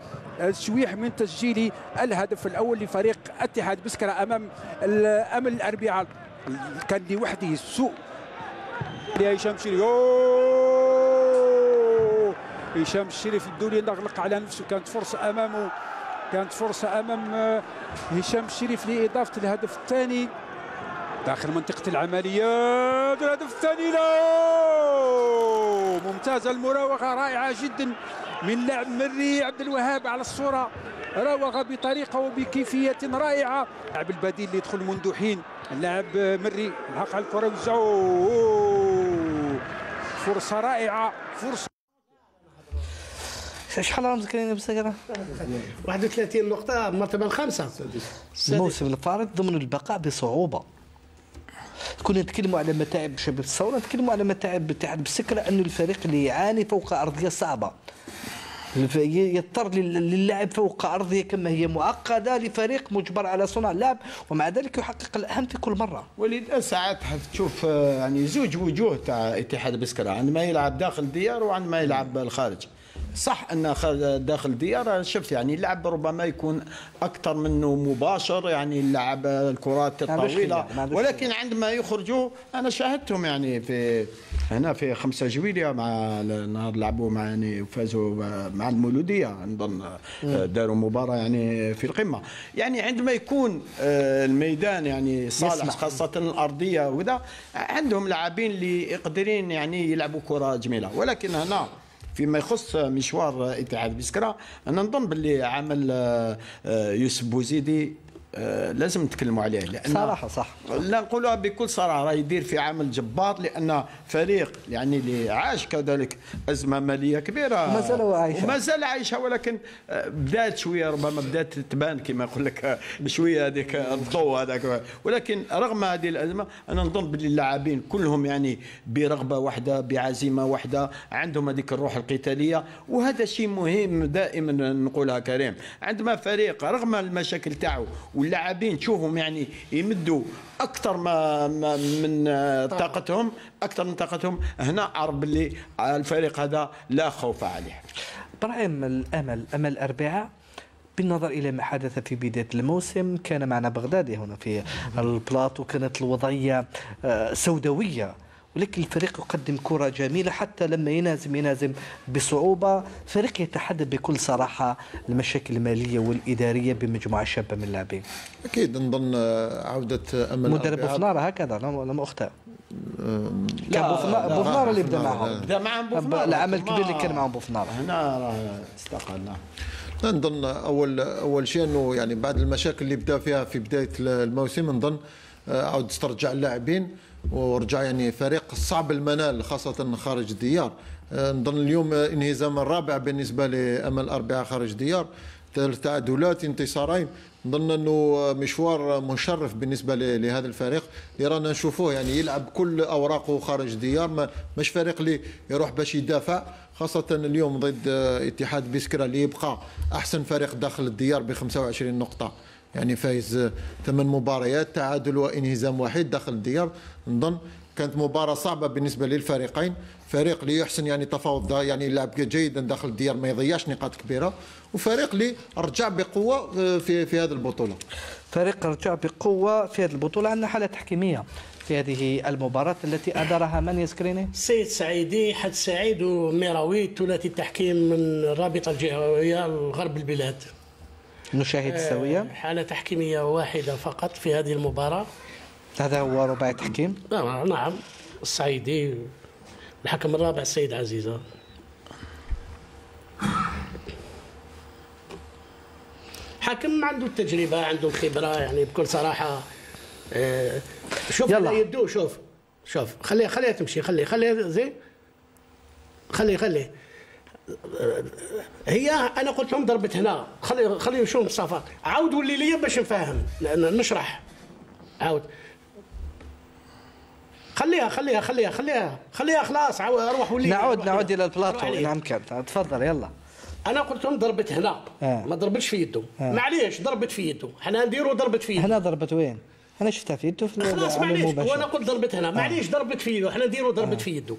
شويح من تسجيل الهدف الأول لفريق اتحاد بسكرة أمام أمل الأربعاء. كان لوحده سوء هشام شريف. هشام الشريف الدولي نغلق على نفسه. كانت فرصة أمامه. كانت فرصة أمام هشام الشريف لإضافة الهدف الثاني. داخل منطقة العمليات الهدف الثاني له! ممتازة المراوغة رائعة جدا من لاعب مري عبد الوهاب على الصورة. راوغ بطريقة وبكيفية رائعة. اللاعب البديل اللي يدخل منذ حين اللاعب مري الحق على الكرة فرصة رائعة فرصة. شحال راهم مذكرين بسكرة 31 نقطة المرتبة الخامسة. الموسم الفارط ضمن البقاء بصعوبة. كنا نتكلموا على متاعب شباب الثورة نتكلموا على متاعب الاتحاد بالسكرة أنه الفريق اللي يعاني فوق أرضية صعبة. يضطر للعب فوق أرضية كما هي معقدة لفريق مجبر على صنع اللعب ومع ذلك يحقق الأهم في كل مرة. وليد ساعات تشوف آه، يعني زوج وجوه تاع اتحاد بسكرة عندما يلعب داخل الديار وعندما يلعب الخارج. صح أن داخل الديار شفت يعني اللعب ربما يكون أكثر منه مباشر يعني اللعب الكرات الطويلة. ولكن عندما يخرجوا أنا شاهدتهم يعني في هنا في خمسة جويلية مع نهار لعبوا مع يعني وفازوا مع المولودية نظن داروا مباراة يعني في القمة. يعني عندما يكون آه، الميدان يعني صالح خاصة الأرضية وذا عندهم لاعبين اللي قادرين يعني يلعبوا كرة جميلة. ولكن هنا فيما يخص مشوار إتحاد بسكرة أنا نظن باللي عمل آه، يوسف بوزيدي. لازم نتكلموا عليه لأن صراحة صح. لا نقولها بكل صراحة راه يدير في عمل جبار لأن فريق يعني اللي عاش كذلك أزمة مالية كبيرة. وما زال عايشة. وما زال عايشة ولكن آه، بدات شوية ربما بدات تبان كما يقول لك آه، شوية هذيك الضوء هذاك. ولكن رغم هذه الأزمة أنا نظن باللي اللاعبين كلهم يعني برغبة واحدة بعزيمة واحدة عندهم هذيك الروح القتالية. وهذا شيء مهم دائما نقولها كريم. عندما فريق رغم المشاكل تاعو واللاعبين تشوفهم يعني يمدوا أكثر ما, من طاقتهم أكثر من طاقتهم. هنا عرف باللي الفريق هذا لا خوف عليه. إبراهيم الأمل أمل الاربعاء بالنظر إلى ما حدث في بداية الموسم كان معنا بغدادي هنا في البلاط وكانت الوضعية آه، سوداوية. ولكن الفريق يقدم كرة جميلة حتى لما ينازم ينازم بصعوبة. فريق يتحدث بكل صراحة المشاكل المالية والإدارية بمجموعة شابة من اللاعبين أكيد نظن عودة أمل مدرب بوفنار هكذا لم أخطأ. كان بوفنار اللي بدا معهم. بدا معهم بوفنار العمل الكبير اللي كان معهم بوفنار هنا راه استقال نظن أول أول شيء إنه يعني بعد المشاكل اللي بدا فيها في بداية الموسم نظن آه، عاود استرجع اللاعبين. ورجع يعني فريق صعب المنال خاصة خارج الديار. آه، نظن اليوم انهزام الرابع بالنسبة لأمل أربعة خارج الديار. ثلاث تعادلات انتصارين. نظن أنه مشوار مشرف بالنسبة لهذا الفريق. اللي رانا نشوفوه يعني يلعب كل أوراقه خارج الديار. مش فريق اللي يروح باش يدافع. خاصة اليوم ضد اتحاد بيسكرا اللي يبقى أحسن فريق داخل الديار ب 25 نقطة. يعني فايز ثمان مباريات تعادل وانهزام واحد داخل الديار. نظن كانت مباراة صعبة بالنسبة للفريقين. فريق اللي يحسن يعني تفاوض يعني لعب جيدا داخل الديار ما يضيعش نقاط كبيرة. وفريق اللي رجع بقوة آه، في في هذه البطولة. فريق رجع بقوة في هذه البطولة. عندنا حالة تحكيمية في هذه المباراة التي أدارها من يسكريني؟ سيد سعيدي حد سعيد وميراوي ثلاثي التحكيم من الرابطة الجهوية الغرب البلاد. نشاهد السوية آه، حالة تحكيمية واحدة فقط في هذه المباراة. هذا هو رباعي التحكيم؟ نعم نعم. الصعيدي الحكم الرابع السيد عزيزة. حكم عنده التجربة عنده الخبرة يعني بكل صراحة آه، شوف يلا. يدو شوف شوف خليها خليها تمشي خلي خليها زين خلي خلي هي أنا قلت لهم ضربت هنا خلي خلي يشوف مصطفى. عاود ولي لي باش نفهم لأن نشرح. عاود. خليها خليها خليها خليها خليها خلاص أروح ولي نعود نعود. إلى البلاطو. نعم كان تفضل يلا. أنا قلت لهم ضربت هنا. آه. ما ضربتش في يده. معليش ضربت في يده. إحنا نديروا ضربت في يده. هنا ضربت وين؟ أنا شفتها في يده في خلاص معليش. وأنا قلت ضربت هنا. معليش ضربت في يده. إحنا نديروا ضربت في يده.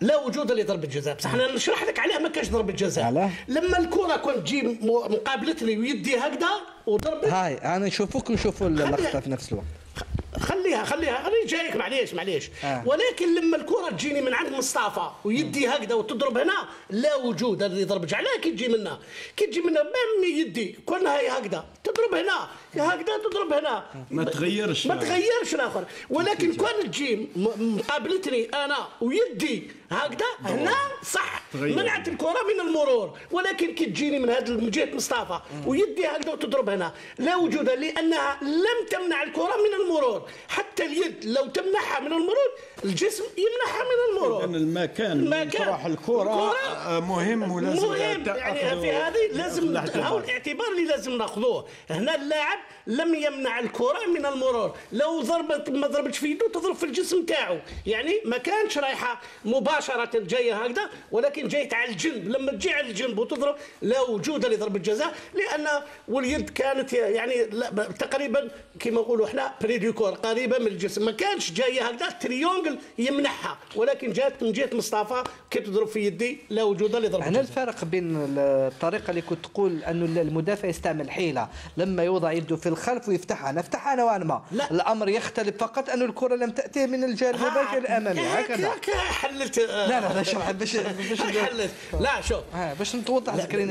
لا وجود لضربة جزاء. بصح أنا نشرح لك عليها ما كاش ضربة جزاء. علاه؟ لما الكرة كنت تجي م- مقابلتني ويدي هكذا وضربت. هاي أنا نشوفك ونشوفوا اللقطة في نفس الوقت. خليها خليها. أنا جايك معليش معليش. آه. ولكن لما الكرة تجيني من عند مصطفى ويدي هكذا وتضرب هنا لا وجود اللي يضرب علاه كي تجي منا كي تجي منا ميم يدي. كون هاي هكذا. تضرب هنا. هكذا تضرب هنا. ما تغيرش. ما تغيرش الآخر. ولكن كون تجي مقابلتني أنا ويدي هكذا هنا صح. تغير. منعت الكرة من المرور. ولكن كي تجيني من هذا من جهة مصطفى ويدي هكذا وتضرب هنا لا وجود لأنها لم تمنع الكرة من المرور. حتى اليد لو تمنعها من المرور الجسم يمنعها من المرور لأن المكان المكان. الكرة الكرة آه، مهم ولازم مهم. يعني في هذه لازم. هاو الاعتبار اللي لازم نأخذوه. هنا اللاعب لم يمنع الكرة من المرور. لو ضربت ما ضربتش في يده تضرب في الجسم تاعو. يعني ما كانش رايحة مباشرة جاية هكذا ولكن جايت على الجنب. لما تجي على الجنب وتضرب لا وجود لضربه جزاء لأن واليد كانت يعني تقريبا كما نقولوا إحنا بريديكور قريبة من الجسم. ما كانش جاية هكذا تريونجل يمنعها ولكن جات من جهة مصطفى كي تضرب في يدي؟ لا وجود لضربه هنا الفرق بين الطريقة اللي كنت تقول أنه المدافع يستعمل حيلة. لما يوضع يده في الخلف ويفتحها. نفتحها نوعا ما. لا. الأمر يختلف فقط أن الكرة لم تأتي من الجانب المباشر الأمامي هكذا. هكذا حلت لا لا لا شرح باش باش حلت لا شوف. آه، باش نتوضح اللاعبين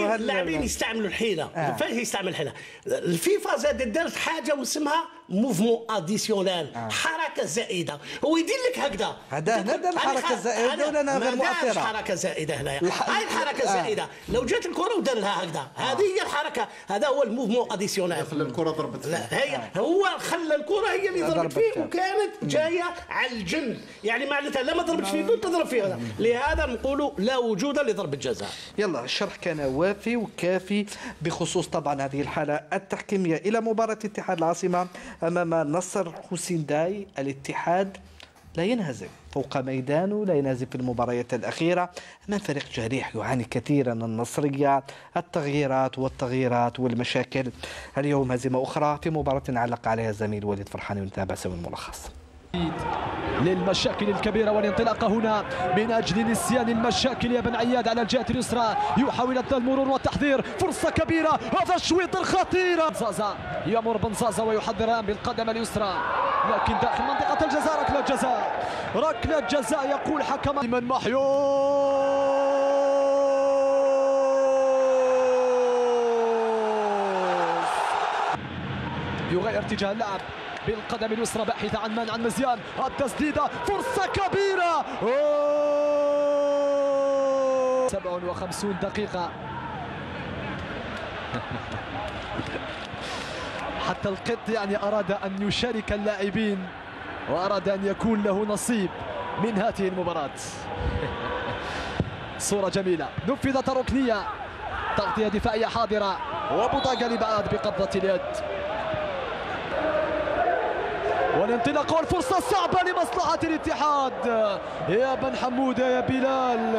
لأنه هل- اللاعبين يستعملوا الحيلة. آه. فاش يستعمل الحيلة؟ الفيفا زادت دارت حاجة واسمها mouvement additionnel حركه زائده هو يدير لك هكذا هذا هنا دار الحركة الزائدة ولا أنا غير مؤثرة؟ حركه زائده هنايا الح- هاي الحركه آه. الزائده لو جات الكره ودار لها هكذا هذه هي الحركه هذا هو ال mouvement additionnel خلى الكره ضربت لا هي هو خلى الكره هي اللي ضربت فيه. وكانت جاية على الجنب يعني معناتها لا ما ضربتش فيه دون تضرب فيه لهذا نقولوا لا وجود لضربه جزاء يلا الشرح كان وافي وكافي بخصوص طبعا هذه الحالة التحكيمية إلى مباراة اتحاد العاصمة أمام نصر حسين داي الاتحاد. لا ينهزم فوق ميدانه لا ينهزم في المباريات الأخيرة. أمام فريق جريح يعاني كثيرا النصرية التغييرات والتغييرات والمشاكل. اليوم هزيمة أخرى في مباراة علق عليها الزميل وليد فرحاني ونتابع سوي الملخص. للمشاكل الكبيرة والانطلاقة هنا من أجل نسيان المشاكل. يا بن عياد على الجهة اليسرى يحاول المرور والتحضير. فرصة كبيرة. هذا الشويط الخطيرة زازا يمر بن زازا ويحضر بالقدم اليسرى. لكن داخل منطقة الجزاء ركلة جزاء. ركلة جزاء يقول حكم. من محيوز يغير اتجاه اللعب. بالقدم اليسرى باحثة عن منع مزيان. التسديدة فرصة كبيرة. أوه! 57 دقيقة. حتى القط يعني أراد أن يشارك اللاعبين وأراد أن يكون له نصيب من هذه المباراة. صورة جميلة. نفذت ركنية. تغطية دفاعية حاضرة. وبطاقة لبعاد بقبضة اليد. والانطلاق والفرصة الصعبة لمصلحة الاتحاد. يا بن حمودة يا بلال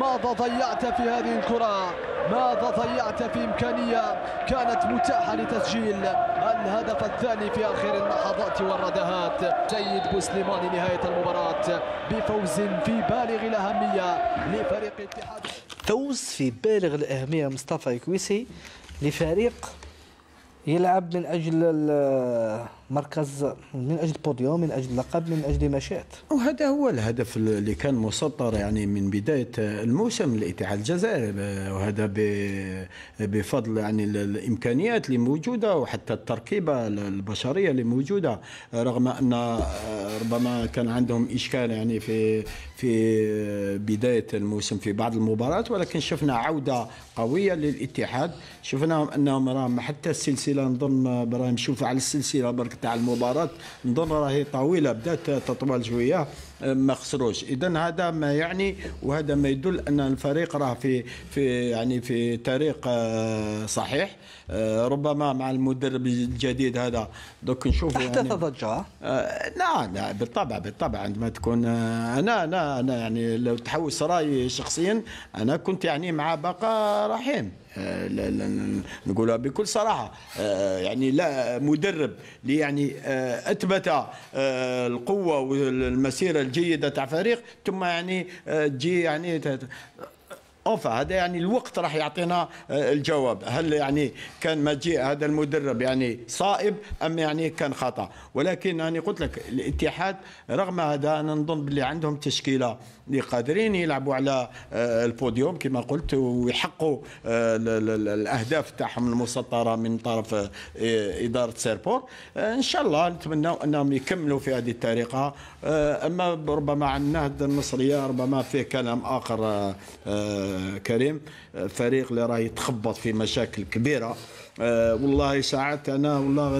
ماذا ضيعت في هذه الكرة؟ ماذا ضيعت في إمكانية كانت متاحة لتسجيل الهدف الثاني في آخر اللحظات والردهات؟ سيد بوسليماني نهاية المباراة بفوز في بالغ الأهمية لفريق الاتحاد. فوز في بالغ الأهمية مصطفى كويسي لفريق يلعب من أجل المركز من أجل بوديوم من أجل لقب من أجل ما شئت. وهذا هو الهدف اللي كان مسطر يعني من بداية الموسم للاتحاد الجزائري وهذا بفضل يعني ال- الإمكانيات اللي موجودة وحتى التركيبة البشرية اللي موجودة رغم أن ربما كان عندهم إشكال يعني في في بداية الموسم في بعض المباريات ولكن شفنا عودة قوية للإتحاد. شفنا أنهم راهم حتى السلسلة نظن راهم شوف على السلسلة برك تاع المباراة. نظن راهي طويلة بدات تطول شوية. ما خسروش اذا هذا ما يعني وهذا ما يدل أن الفريق راه في في يعني في طريق آه، صحيح. آه، ربما مع المدرب الجديد هذا. دوك نشوفوا احدث يعني. ضجه آه، لا لا بالطبع بالطبع عندما تكون أنا أنا أنا يعني لو تحوس رأيي شخصيا أنا كنت يعني مع بقى رحيم. نقولها بكل صراحة. آه، يعني لا مدرب اللي يعني آه، أثبت آه، الجيده تاع فريق ثم يعني آه، تجي يعني أوفا هذا يعني الوقت راح يعطينا آه، الجواب. هل يعني كان مجيء هذا المدرب يعني صائب أم يعني كان خطأ؟ ولكن أنا قلت لك الاتحاد رغم هذا أنا نظن باللي عندهم تشكيلة اللي قادرين يلعبوا على آه، البوديوم كما قلت ويحققوا آه، ال- ال- ال- الأهداف تاعهم المسطرة من طرف آه، إدارة سيربور. إن شاء الله نتمنى أنهم يكملوا في هذه الطريقة. أما ربما عن النهضة النصريه ربما فيه كلام آخر كريم. فريق اللي راه يتخبط في مشاكل كبيرة. والله ساعات أنا والله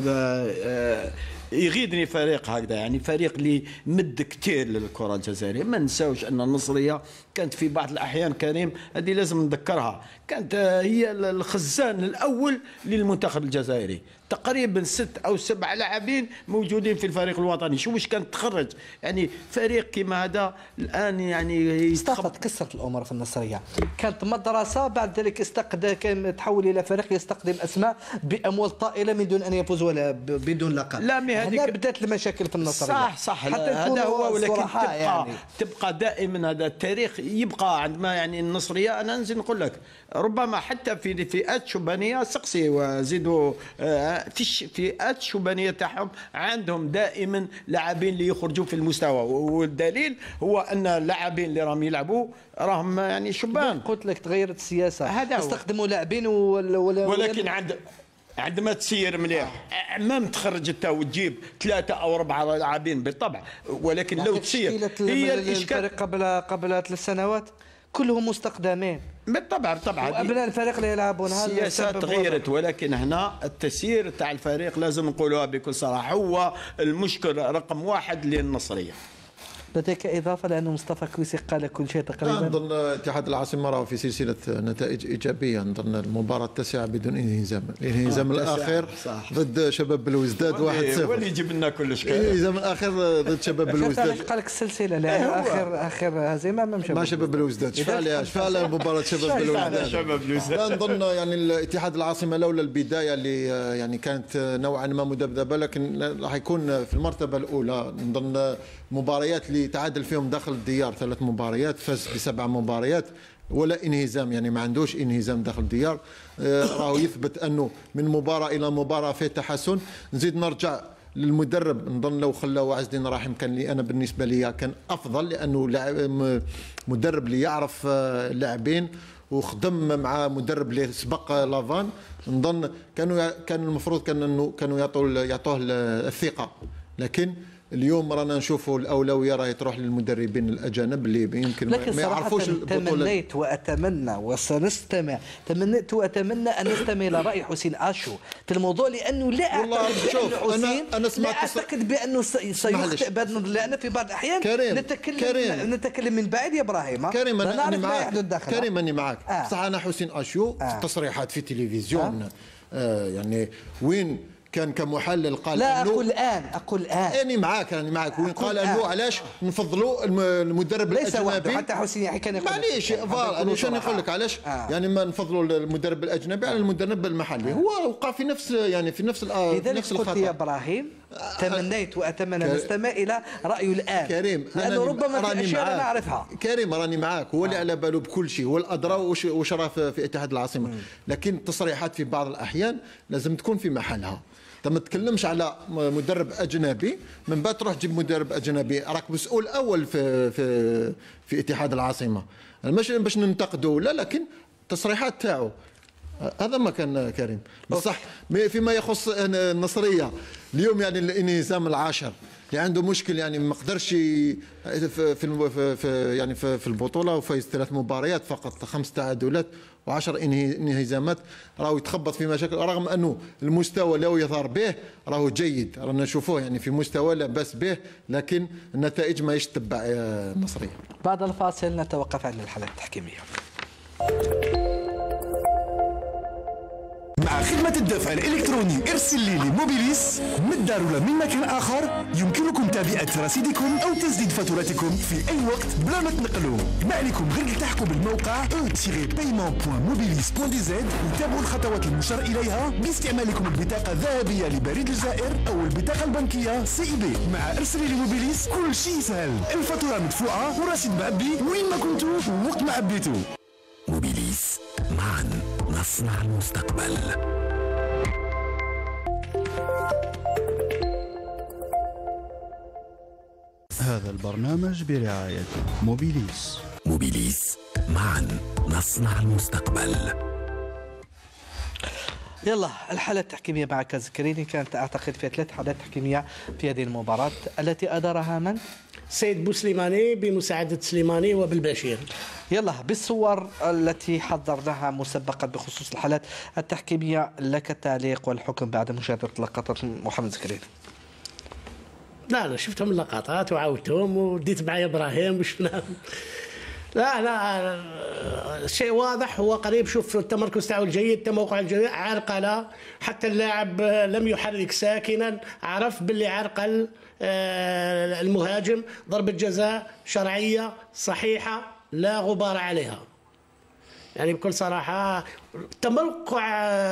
يغيدني فريق هكذا يعني فريق اللي مد كثير للكرة الجزائرية. ما نساوش أن النصرية كانت في بعض الأحيان كريم هذه لازم نذكرها كانت هي الخزان الأول للمنتخب الجزائري. تقريبا ست أو سبع لاعبين موجودين في الفريق الوطني. شو واش كانت تخرج؟ يعني فريق كما هذا الآن يعني استغربت كسرت الأمور في النصرية. كانت مدرسة بعد ذلك استقد كان تحول إلى فريق يستخدم أسماء بأموال طائلة من دون أن يفوز ولا بدون لقب. لا، مي هذيك- بدأت المشاكل في النصرية. صح صح. حتى هذا هو ولكن تبقى يعني. تبقى دائما هذا التاريخ يبقى عندما يعني النصرية. أنا نزيد نقول لك ربما حتى في فئات شبانية سقسي وزيدوا آه، في فئات الشبانيه تاعهم عندهم دائما لاعبين اللي يخرجوا في المستوى. والدليل هو أن اللاعبين اللي راهم يلعبوا راهم يعني شبان. قلت لك تغيرت السياسة. هذا. استخدموا لاعبين ولا ولا ولكن عند عندما تسير مليح. ما تخرج انت وتجيب ثلاثة أو أربعة لاعبين بالطبع. ولكن لو تسير. هي الاشكال قبل قبل ثلاث سنوات؟ كلهم مستقدمين. بالطبع هذه وابناء الفريق اللي يلعبون هذا السياسات تغيرت ولكن هنا التسيير تاع الفريق لازم نقولوها بكل صراحة هو المشكل رقم واحد للنصرية. لديك إضافة لأن مصطفى كويسي قال كل شيء لا تقريبا نظن اتحاد العاصمة راه في سلسلة نتائج إيجابية. نظن المباراة التاسعة بدون انهزام الانهزام آه، الاخير صح. ضد شباب بلوزداد 1-0 واللي يجيب لنا كل شيء الانهزام الاخير ضد شباب بلوزداد قال لك السلسلة؟ لأن هو. اخر آخر هزيمة ما ما شباب بلوزداد شفا عليها شفا على مباراة شباب بلوزداد شباب بلوزداد. لا نظن يعني الاتحاد العاصمة لولا البداية اللي يعني كانت نوعا ما مذبذبه لكن راح يكون في المرتبة الأولى. نظن مباريات اللي تعادل فيهم داخل الديار ثلاث مباريات فاز بسبع مباريات ولا انهزام يعني ما عندوش انهزام داخل الديار. آه، راهو يثبت أنه من مباراة إلى مباراة في تحسن. نزيد نرجع للمدرب. نظن لو خلاو عز الدين راحم كان لي أنا بالنسبة لي كان أفضل لأنه مدرب اللي يعرف آه، اللاعبين وخدم مع مدرب اللي سبق لافان. نظن كانوا كان المفروض كان انه كانوا يعطوا يعطوه الثقة. لكن اليوم رانا نشوفوا الأولوية راهي تروح للمدربين الأجانب اللي يمكن ما- لكن ما يعرفوش البطولة تمنيت وأتمنى وسنستمع تمنيت وأتمنى أن نستمع إلى رأي حسين آشو في الموضوع لأنه لا والله أعتقد شوف، بأن أنا- حسين أنا سمعت لا اسمح لي. سيخطئ لأن في بعض الأحيان كريم، نتكلم كريم. نتكلم من بعيد يا إبراهيم كريم أنا نعرف أنا ما معاك يحدث داخل كريم اني معاك آه. صح أنا حسين اشيو آه. في تصريحات في تلفزيون آه يعني وين كان كمحلل قال لا أقول الآن أقول الآن. إني معاك أنا معاك. وين قال إنه آه. علاش نفضلوا الم- المدرب ليس الأجنبي؟ حتى حسين يحيى كان يقول معليش فوالا أنا شنو نقول لك علاش؟ آه. يعني ما نفضلوا المدرب الأجنبي على المدرب المحلي. هو وقع في نفس يعني في نفس لذلك نفس قلت يا الخطا إبراهيم تمنيت وأتمنى كريم. نستمع إلى رايه الآن. كريم لأنه ربما في أشياء معاك. نعرفها كريم راني معاك. هو اللي على باله بكل شيء. هو الادرى وش راه في اتحاد العاصمة. لكن التصريحات في بعض الأحيان لازم تكون في محلها. ما تتكلمش على مدرب أجنبي من بعد تروح تجيب مدرب أجنبي. راك مسؤول أول في في في اتحاد العاصمة. مش باش ننتقدوا لا لكن التصريحات تاعو. هذا ما كان كريم. بصح ما- فيما يخص النصرية. اليوم يعني الانهزام العاشر. اللي عنده مشكل يعني ما قدرش في في يعني في البطولة وفايز ثلاث مباريات فقط خمس تعادلات و10 انهزامات راهو يتخبط في مشاكل رغم أنه المستوى اللي هو يظهر به راهو جيد رانا نشوفوه يعني في مستوى لا بأس به لكن النتائج ما يتبع مصريه بعد الفاصل نتوقف عن الحالة التحكيمية. مع خدمة الدفع الإلكتروني ارسل لي لموبيليس من الدار ولا من مكان آخر يمكنكم تعبئة رصيدكم أو تسديد فاتورتكم في أي وقت بلا ما تنقلوا. ما عليكم غير تلتحقوا بالموقع e-paiement.mobilis.dz وتابعوا الخطوات المشار إليها باستعمالكم البطاقة الذهبية لبريد الجزائر أو البطاقة البنكية CIB مع e-رسلي لموبيليس كل شيء سهل. الفاتورة مدفوعة ورصيد معبي وين ما كنتوا وقت ما عبيتوا موبيليس معا. نصنع المستقبل. هذا البرنامج برعاية موبيليس. موبيليس معا نصنع المستقبل. يلا الحالة التحكيمية مع كازكريني كانت أعتقد فيها ثلاث حالات تحكيمية في هذه المباراة. التي أدارها من؟ سيد بوسليماني بمساعدة سليماني وبالبشير. يلا بالصور التي حضرناها مسبقا بخصوص الحالات التحكيمية لك التعليق والحكم بعد مشاهدة لقطات محمد زكريا. لا لا شفتهم اللقطات وعاودتهم وديت معي إبراهيم وشفناهم. لا لا شيء واضح هو قريب. شوف التمركز تاعو الجيد التموقع الجيد عرقله حتى اللاعب لم يحرك ساكنا عرف باللي عرقل آه، المهاجم. ضربة جزاء شرعية صحيحة لا غبار عليها. يعني بكل صراحة التموقع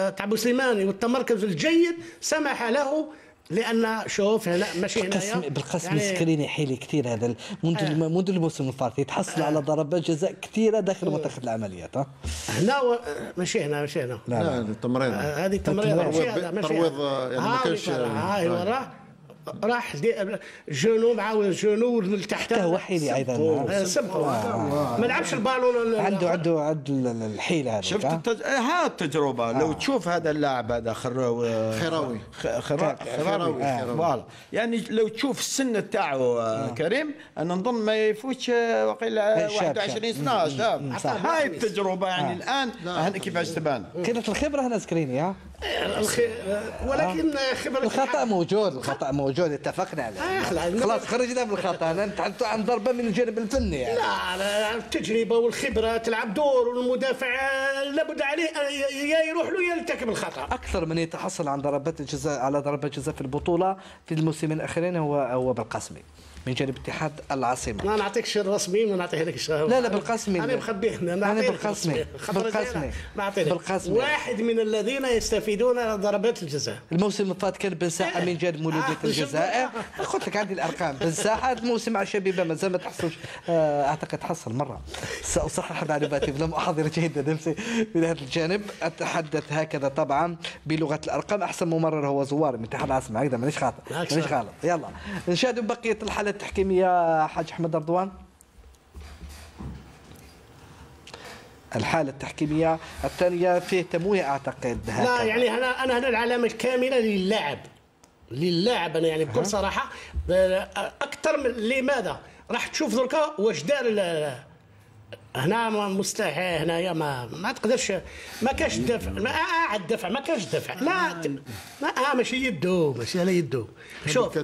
تاع بوسليماني والتمركز الجيد سمح له لأن شوف هنا ماشي بالقسم هنايا. بالقسم يعني- سكريني حيلي كثير هذا منذ الم- منذ الموسم الفات يتحصل على ضربات جزاء كثيرة داخل منطقة العمليات ها؟ هنا و... ماشي هنا ماشي هنا. لا، لا التمريض آه، هذه التمريض ترويض-. يعني ما كانش- ولي ها ايوا آه. راح جونو معاود جونو لتحت. حتى هو حيلي أيضا. سبقوا. ما لعبش البالون عنده عنده عنده ال- ال- الحيلة هذه شفت ها؟ التج... ها التجربة. لو تشوف هذا اللاعب هذا خراوي. خراوي. خراوي. آه، خراوي. voilà يعني لو تشوف السن تاعو آه، كريم أنا نظن ما يفوتش آه، وقيل آه، شاب، 21 شاب. سنه هاي التجربة يعني الآن. كيفاش تبان كانت الخبرة هنا سكريني ها؟ الخ... ولكن خبرة الخطأ موجود الخطأ موجود اتفقنا عليه. آه، خلاص. خرجنا من الخطأ. نتحدث عن ضربة من الجانب الفني يعني. لا التجربة والخبرة تلعب دور والمدافع لابد عليه يا يروح له يا يرتكب الخطأ. أكثر من يتحصل عن ضربات الجزاء على ضربات جزاء في البطولة في الموسمين الأخيرين هو هو بالقاسمي. من جانب اتحاد العاصمة. ما نعطيكش الرسمي ما نعطيه لك لا، لا، بالقسمي. أنا مخبيه أنا نعطيه لك بالقسمي. بالقسمي. بالقسمي. واحد من الذين يستفيدون على ضربات الجزاء. الموسم اللي فات كان بن ساحه من جانب مولودية آه، الجزائر. قلت لك عندي الأرقام. بن ساحه الموسم مع شبيبة مازال ما تحصلش. آه، أعتقد حصل مرة. ساصحح معلوماتي لم احضر جيدا نفسي من هذا الجانب أتحدث هكذا طبعا بلغة الأرقام. أحسن ممرر هو زوار من اتحاد العاصمة. هكذا مانيش خاطئ بالعكس. مانيش غلط. يلا. نشاهد بقية الحالات التحكيميه حاج أحمد رضوان الحالة التحكيمية الثانية فيه تمويه أعتقد لا هكذا. يعني أنا أنا هنا العلامة الكاملة للاعب للاعب أنا يعني بكل صراحة. أكثر من لماذا؟ راح تشوف دركا واش دار هنا مستحيل هنايا ما ما تقدرش ما كاش دفع ما آه الدفع ما كاش دفع. لا ما آه ماشي يدو ماشي على يدو. شوف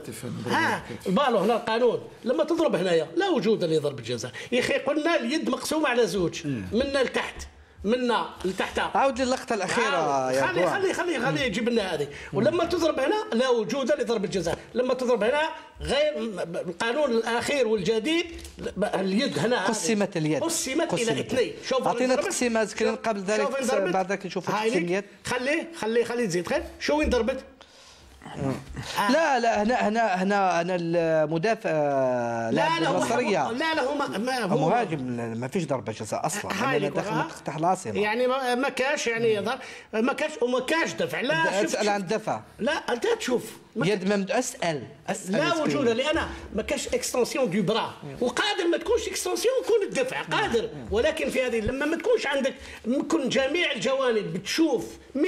ها. البالو هنا القانون لما تضرب هنايا لا وجود لضربة جزاء يا أخي قلنا اليد مقسومة على زوج منا لتحت منا لتحت عاود لي اللقطة الأخيرة عاود. يا خلي. خلي خلي خلي يجيب لنا هذه. ولما تضرب هنا لا وجود لضربة جزاء لما تضرب هنا غير القانون الأخير والجديد اليد هنا. قسمت اليد. قسمت إلى اثنين. شوف أعطينا شوف- قبل ذلك. بعد ذلك نشوف. التقسيميات خليه خليه خليه تزيد خير. شو وين ضربت؟ لا لا هنا هنا هنا هنا المدافع لا لا هو لا لا هو ما- ما هو مهاجم ما فيش ضربة جزاء أصلا. هاي ها؟ منطقة العاصمة يعني ما ما كاش يعني يظهر ما كاش وما كاش دفع. لا شوف. عن الدفع لا أنت تشوف. ما يد ممد أسأل أسأل لا. وجود لأن ما كاش extension du bras وقادر ما تكونش extension يكون الدفع. قادر. ولكن في هذه لما ما تكونش عندك يكون جميع الجوانب بتشوف 100%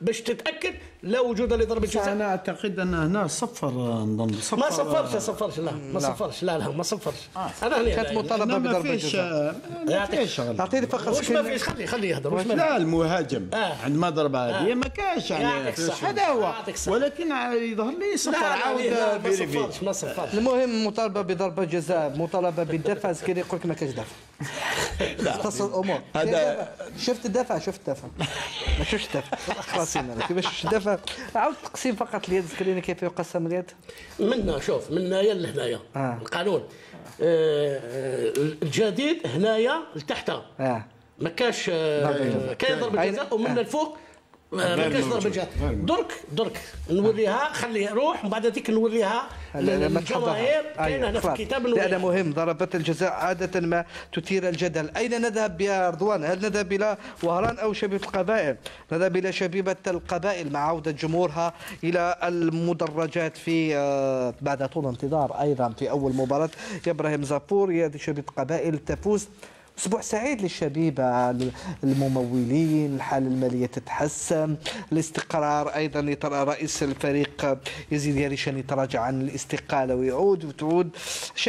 باش تتأكد لا وجود لضربه أنا جزاء اعتقد أعتقد أن هنا صفر نظن. صفر. ما صفرش صفرش لا ما صفرش. لا لا ما صفرش. أنا هنا كانت لا، مطالبة ما بضربه جزاء ما فيش شغل أعطيني فقط وش ما فيش؟ خلي خلي يهضر ما لا المهاجم. آه. عندما ضرب هذه آه. ما كانش يعني. هذا هو. ولكن يظهر لي صفر. عاود ما صفرش ما صفرش. المهم مطالبة بضربه جزاء مطالبة بالدفع سكيري يقول لك ما كاش دفع. اختصر الأمور. هذا- شفت الدفع شفت الدفع ما شفتش الدفع خلاص أنا كيفاش شفت الدفع عاود تقسيم فقط اليد سكريني كيف يقسم اليد؟ منا شوف من هنايا. لهنايا آه. القانون. آه، آه، الجديد هنايا لتحت آه. ما كاش آه، كاين ضربه جزاء ومن آه. الفوق. آه، ما ضربة جزاء درك درك. نوريها خلي روح ومن بعد ذيك نوريها للجماهير كاين هنا في الكتاب نوريها مهم ضربات الجزاء عادة ما تثير الجدل. أين نذهب يا رضوان؟ هل نذهب إلى وهران أو شبيبة القبائل؟ نذهب إلى شبيبة القبائل مع عودة جمهورها إلى المدرجات في آه، بعد طول انتظار أيضا في أول مباراة. إبراهيم زافور يا شبيبة القبائل تفوز أسبوع سعيد للشبيبة الممولين الحالة المالية تتحسن الاستقرار أيضا رئيس الفريق يزيد ياريشان يتراجع عن الاستقالة ويعود وتعود.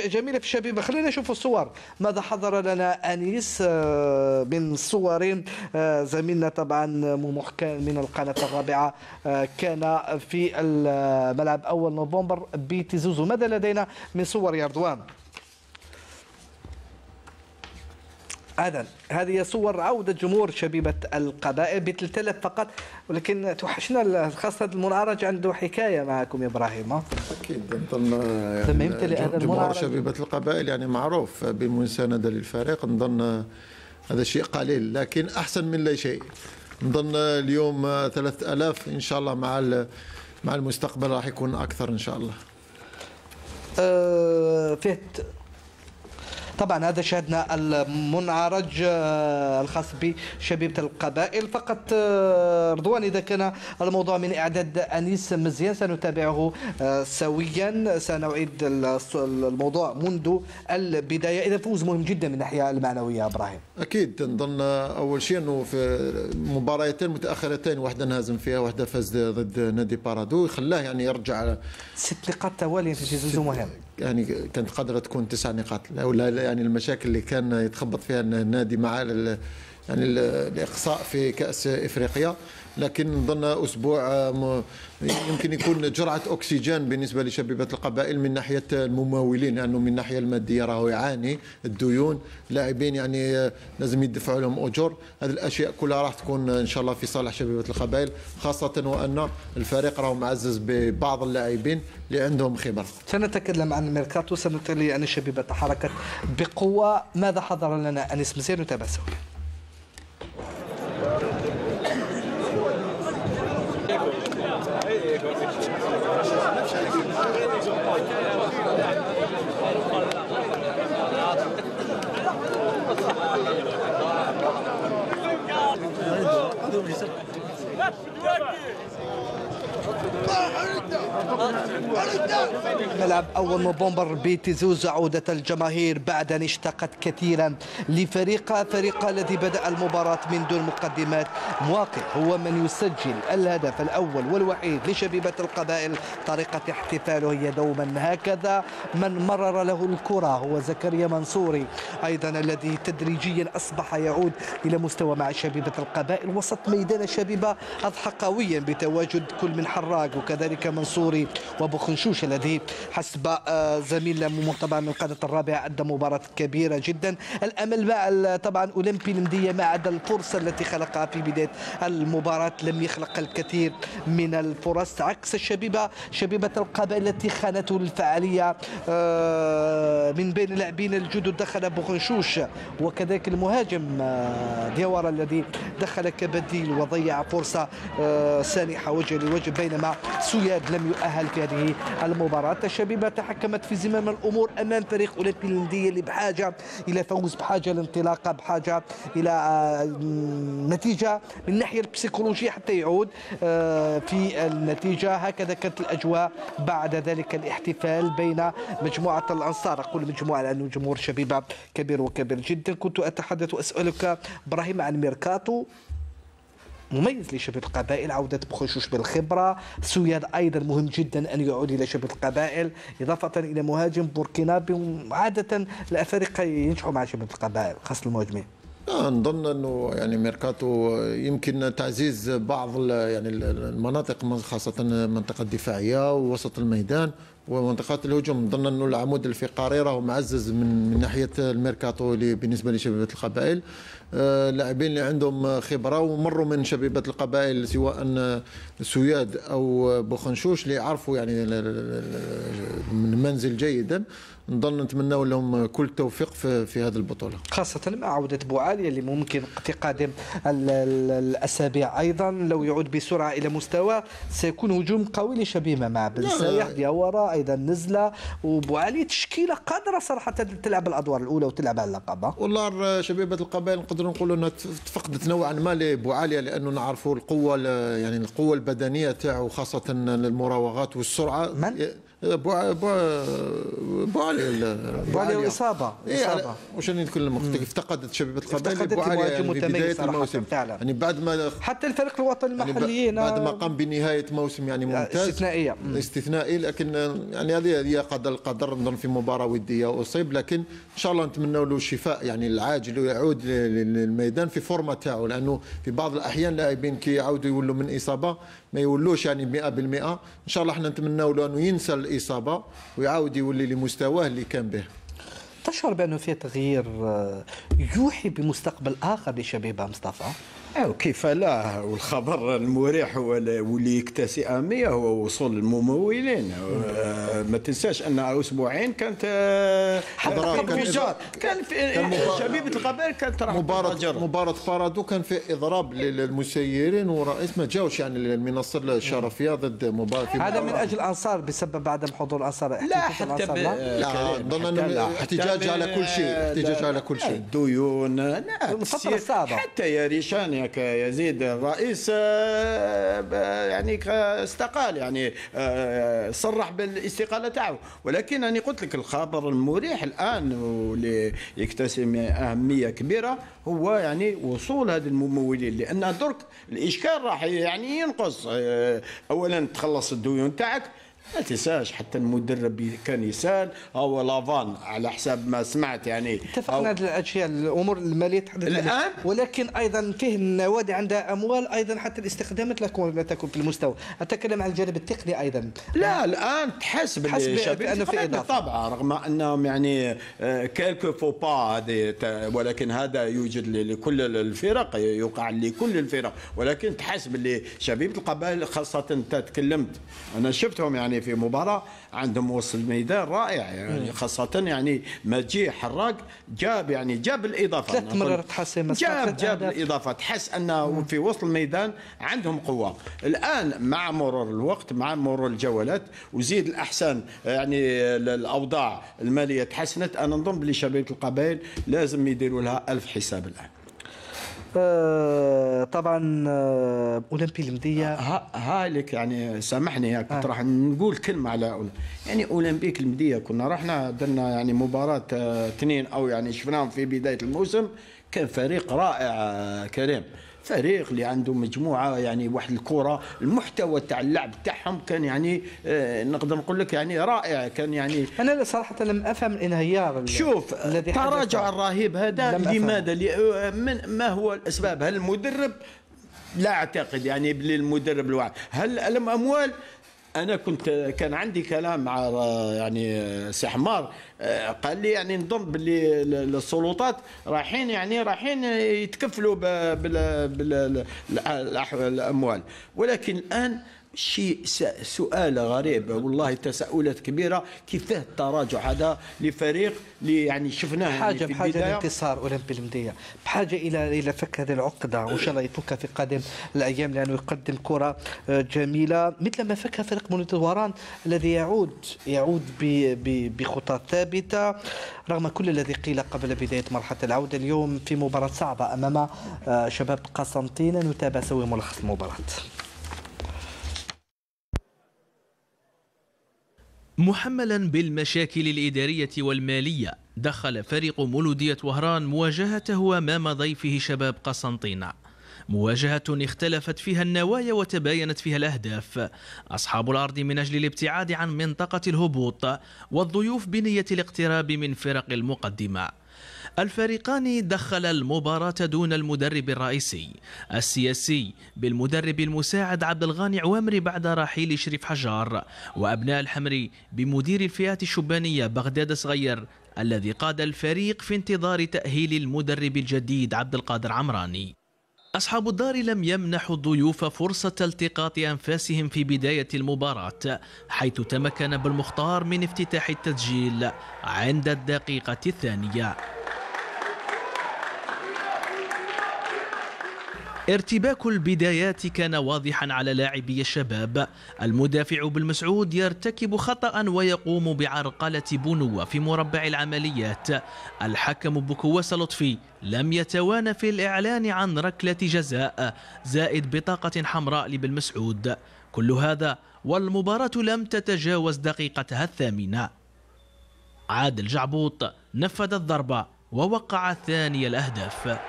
جميله في الشبيبة. خلينا نشوف الصور. ماذا حضر لنا أنيس آه، من صور آه، زميلنا طبعا كان من القناة الرابعة آه، كان في الملعب أول نوفمبر بتزوزو ماذا لدينا من صور يا رضوان؟ اذا هذه صور عودة جمهور شبيبة القبائل ب 3000 فقط ولكن توحشنا خاصة المنعرج عنده حكاية معكم يا إبراهيم؟ أكيد نظن هذا جمهور. شبيبة القبائل يعني معروف بالمسانده للفريق نظن هذا شيء قليل لكن أحسن من لا شيء نظن اليوم 3000 إن شاء الله مع مع المستقبل راح يكون أكثر إن شاء الله فيه ت- طبعا هذا شاهدنا المنعرج آه، الخاص بشبيبة القبائل. فقط آه، رضوان إذا كان الموضوع من إعداد أنيس مزيان سنتابعه آه، سويا. سنعيد الموضوع منذ البداية. إذا فوز مهم جدا من الناحية المعنوية إبراهيم. أكيد. نظن أول شيء إنه في مباراتين متأخرتين واحدة انهزم فيها واحدة فاز ضد نادي بارادو خلاه يعني يرجع ست نقاط تواليا في جزء مهم. يعني كانت قادرة تكون تسع نقاط. ولا يعني المشاكل اللي كان يتخبط فيها النادي مع يعني ال- الإقصاء في كأس إفريقيا. لكن نظن أسبوع م- يمكن يكون جرعة أكسجين بالنسبة لشبيبة القبائل من ناحية الممولين لأنه يعني من الناحيه المادية راهو يعاني الديون. لاعبين يعني لازم يدفعوا لهم أجور. هذه الأشياء كلها راح تكون إن شاء الله في صالح شبيبة القبائل خاصة وأن الفريق راهو معزز ببعض اللاعبين اللي عندهم خبرة. سنتكلم عن الميركاتو سنتكلم عن الشبيبة تحركت بقوة. ماذا حضر لنا أنيس مزيان نتابع سويا Hey, ملعب أول نوفمبر بتزوز عودة الجماهير بعد أن اشتقت كثيرا لفريق فريق الذي بدأ المباراة من دون مقدمات. مواقف هو من يسجل الهدف الأول والوحيد لشبيبة القبائل. طريقة احتفاله هي دوما. هكذا من مرر له الكرة هو زكريا منصوري أيضا الذي تدريجيا أصبح يعود إلى مستوى مع شبيبة القبائل. وسط ميدان الشبيبة أضحى قويا بتواجد كل من حراق وكذلك منصوري وبخنشوش الذي حسب آه، زميلنا طبعا من القادة الرابعة أدى مباراة كبيرة جدا. الأمل مع طبعا أولمبي المندية ما عدا الفرصة التي خلقها في بداية المباراة. لم يخلق الكثير من الفرص عكس الشبيبة شبيبة القبائل التي خانته الفعالية آه، من بين اللاعبين الجدد دخل بوخنشوش وكذلك المهاجم آه، ديوارا الذي دخل كبديل وضيع فرصة سانحة وجه لوجه بينما سوياد لم يؤهل في هذه المباراة؟ الشبيبة تحكمت في زمام الأمور أمام فريق أولمبي الهندية اللي بحاجة إلى فوز بحاجة لانطلاقة بحاجة إلى آه، نتيجة من الناحية البسيكولوجية حتى يعود آه، في النتيجة. هكذا كانت الأجواء بعد ذلك الاحتفال بين مجموعة الأنصار. أقول مجموعة لأنه جمهور شبيبة كبير وكبير جدا. كنت أتحدث وأسألك إبراهيم عن ميركاتو. مميز لشباب القبائل عودة بخشوش بالخبرة. سوياد أيضا مهم جدا أن يعود إلى شباب القبائل إضافة إلى مهاجم بوركينابي عادة الأفارقة ينجحوا مع شباب القبائل. خاصة المهاجمين. آه نظن أنه يعني ميركاتو يمكن تعزيز بعض يعني ال- المناطق خاصة المنطقة الدفاعية ووسط الميدان. ومنطقات الهجوم نظن انه العمود الفقري راه معزز من من ناحية الميركاتو اللي بالنسبة لشبيبة القبائل. آه، لاعبين اللي عندهم خبرة ومروا من شبيبة القبائل سواء سوياد أو بوخنشوش اللي يعرفوا يعني ال- ال- ال- من المنزل جيدا نظن نتمنى لهم كل التوفيق في في هذه البطولة. خاصة مع عودة بوعالية اللي ممكن في قادم ال- ال- الأسابيع. أيضا لو يعود بسرعة إلى مستوى سيكون هجوم قوي لشبيبة مع بن سايح دياورا أيضا نزلة. وبوعالية تشكيلة قادرة صراحة تلعب الأدوار الأولى وتلعب على اللقب؟ والله شبيبة القبائل نقدروا نقولوا إنها تفقدت نوعا ما لبوعالية لأنه نعرفوا القوة ال- يعني القوة البدنية تاعو خاصة المراوغات والسرعة. من؟ بوعالية ال- بوعالية وإصابة. إيه على- إصابة. واش راني لك افتقدت شبيبة القبائل بوعالية مهاجم يعني في صراحة الموسم. يعني بعد ما حتى الفريق الوطني يعني المحليين بعد ما آه، قام بنهاية موسم يعني ممتاز. استثنائية. مم. استثنائي لكن يعني هذه هي قدر القدر نظن في مباراة ودية وإصيب. لكن إن شاء الله نتمنى له الشفاء يعني العاجل ويعود لل- للميدان في فورمة تاعو لأنه في بعض الأحيان لاعبين كي يعودوا يولوا من إصابة ما يولوش يعني 100% إن شاء الله إحنا نتمنى له أنه ينسى الإصابة ويعاود يولي لمستواه اللي كان به. تشعر بأنه في تغيير آه، يوحي بمستقبل آخر لشبيبة مصطفى؟ أو كيف لا والخبر المريح واللي يكتسي أهمية هو وصول الممولين آه، ما تنساش أن أسبوعين كانت آه، حضرات كان كان في جار كان في شبيبة القبائل كانت راح مباراة. مباراة بارادو كان في إضراب للمسيرين ورئيس ما جاوش يعني المنصة الشرفية ضد مباراة هذا من. أجل الأنصار بسبب عدم حضور الأنصار لا حتى. لا؟ أظن احتجاج على كل شيء، احتجاج على كل شيء. الديون لا الفترة. الصعبة. حتى يا ريشان يا ك- يزيد الرئيس آه، ب- يعني استقال يعني آه، صرح بالاستقالة تاعو ولكن أنا قلت لك الخبر المريح الآن واللي يكتسم أهمية كبيرة هو يعني وصول هذه الممولين. لأن درك الإشكال راح يعني ينقص. آه، أولا تخلص الديون تاعك ما تنساش حتى المدرب كان يسأل أو لافان على حساب ما سمعت يعني اتفقنا هذه الاشياء الأمور المالية تحدث؟ عليها. ولكن أيضا فيه النوادي عندها أموال أيضا حتى الاستخدامات لا تكون لا تكون في المستوى أتكلم عن الجانب التقني أيضا لا الآن تحس تحس باللي بأ- شبيبة بأنه في إضافة. بالطبع رغم أنهم يعني كيلكو فو با هذه ولكن هذا يوجد لكل الفرق يوقع لكل الفرق ولكن تحس باللي شبيبه القبائل خاصة أنت تكلمت أنا شفتهم يعني في مباراة عندهم وسط الميدان رائع يعني خاصة يعني مجيء حراق جاب يعني جاب الإضافة. ثلاث مرات حسم مسافة جاب جاب. الإضافة. تحس أنه في وسط الميدان عندهم قوة. الآن مع مرور الوقت مع مرور الجولات وزيد الأحسن يعني ال- الأوضاع المالية تحسنت. أنا نظن بلي شبيبه القبائل لازم يديروا لها ألف حساب الآن. طبعا آه أولمبي المديه ها هاي لك يعني سامحني يا كنت راح نقول كلمة على أول يعني أولمبيك المديه كنا رحنا درنا يعني مباراة آه، اثنين أو يعني شفناهم في بداية الموسم كان فريق رائع آه، كريم. فريق اللي عنده مجموعة يعني واحد الكرة المحتوى تاع اللعب تاعهم كان يعني آه، نقدر نقول لك يعني رائع كان يعني أنا صراحة لم أفهم الانهيار ال- شوف. التراجع الرهيب هذا. لماذا؟ من ما هو الأسباب؟ هل المدرب؟ لا أعتقد يعني بلي المدرب الواحد هل الاموال أنا كنت كان عندي كلام مع يعني سي حمار قال لي يعني نظن باللي ال- السلطات رايحين يعني رايحين يتكفلوا ب- بال بال الأح- الأموال. ولكن الآن شيء سؤال غريب. والله تساؤلات كبيرة. كيف التراجع؟ هذا لفريق اللي يعني شفناه يعني بحاجه في بحاجة لانتصار أولمبي المدية. بحاجة إلى إلى فك هذه العقدة. وإن شاء الله يفكها في قادم الأيام لأنه يقدم كرة آه، جميلة. مثل ما فكها فريق مونيتوران الذي يعود يعود ب- ب- بخطى ثابتة. رغم كل الذي قيل قبل بداية مرحلة العودة اليوم في مباراة صعبة أمام آه، شباب قسنطينة. نتابع سوي ملخص المباراة. محملا بالمشاكل الإدارية والمالية دخل فريق مولودية وهران مواجهته أمام ضيفه شباب قسنطينة. مواجهة اختلفت فيها النوايا وتباينت فيها الأهداف. أصحاب الأرض من أجل الابتعاد عن منطقة الهبوط والضيوف بنية الاقتراب من فرق المقدمة. الفريقان دخل المباراة دون المدرب الرئيسي. السياسي بالمدرب المساعد عبد الغاني عوامري بعد رحيل شريف حجار. وأبناء الحمري بمدير الفئات الشبانية بغداد صغير الذي قاد الفريق في انتظار تأهيل المدرب الجديد عبد القادر عمراني. أصحاب الدار لم يمنحوا الضيوف فرصة التقاط أنفاسهم في بداية المباراة حيث تمكن بالمختار من افتتاح التسجيل عند الدقيقة الثانية. ارتباك البدايات كان واضحا على لاعبي الشباب. المدافع بالمسعود يرتكب خطأ ويقوم بعرقلة بنوة في مربع العمليات. الحكم بكوس لطفي لم يتوانى في الإعلان عن ركلة جزاء زائد بطاقة حمراء لبالمسعود. كل هذا والمباراة لم تتجاوز دقيقتها الثامنة. عادل جعبوط نفذ الضربة ووقع ثاني الأهداف.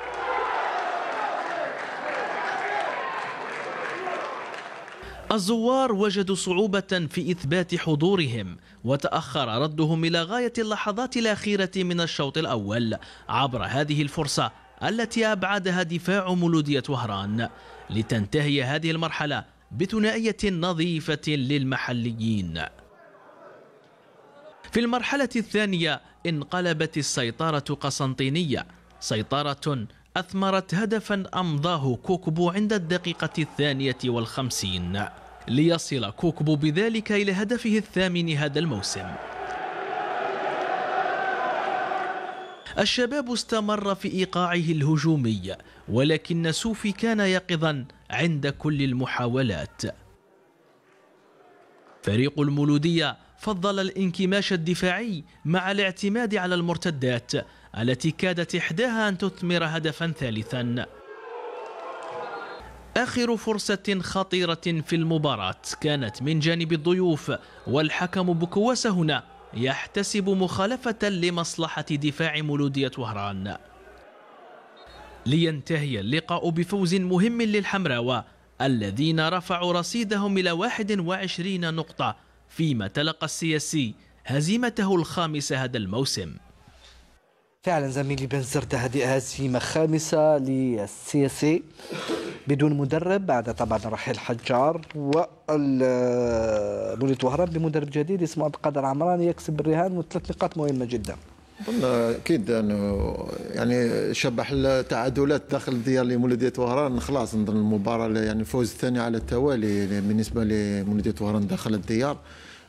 الزوار وجدوا صعوبة في إثبات حضورهم وتأخر ردهم إلى غاية اللحظات الأخيرة من الشوط الأول عبر هذه الفرصة التي أبعدها دفاع مولودية وهران. لتنتهي هذه المرحلة بثنائية نظيفة للمحليين. في المرحلة الثانية انقلبت السيطرة قسنطينية سيطرة أثمرت هدفا أمضاه كوكبو عند الدقيقة الثانية والخمسين؟ ليصل كوكبو بذلك إلى هدفه الثامن هذا الموسم. الشباب استمر في إيقاعه الهجومي ولكن سوفي كان يقظا عند كل المحاولات. فريق المولودية فضل الانكماش الدفاعي مع الاعتماد على المرتدات التي كادت إحداها أن تثمر هدفا ثالثا. آخر فرصة خطيرة في المباراة كانت من جانب الضيوف والحكم بكواسة هنا يحتسب مخالفة لمصلحة دفاع مولودية وهران. لينتهي اللقاء بفوز مهم للحمراوة الذين رفعوا رصيدهم إلى 21 نقطة فيما تلقى السياسي هزيمته الخامسة هذا الموسم. فعلا زميلي بن زرده هذه هزيمة خامسة للسياسي بدون مدرب بعد طبعا رحيل حجار والمولد وهران بمدرب جديد اسمه عبد القادر عمران يكسب الرهان وثلاث نقاط مهمة جدا. اظن أكيد أنه يعني شبح التعادلات داخل ديار لمولوديه وهران. خلاص نظن المباراة يعني الفوز الثاني على التوالي بالنسبة لمولوديه وهران داخل الديار.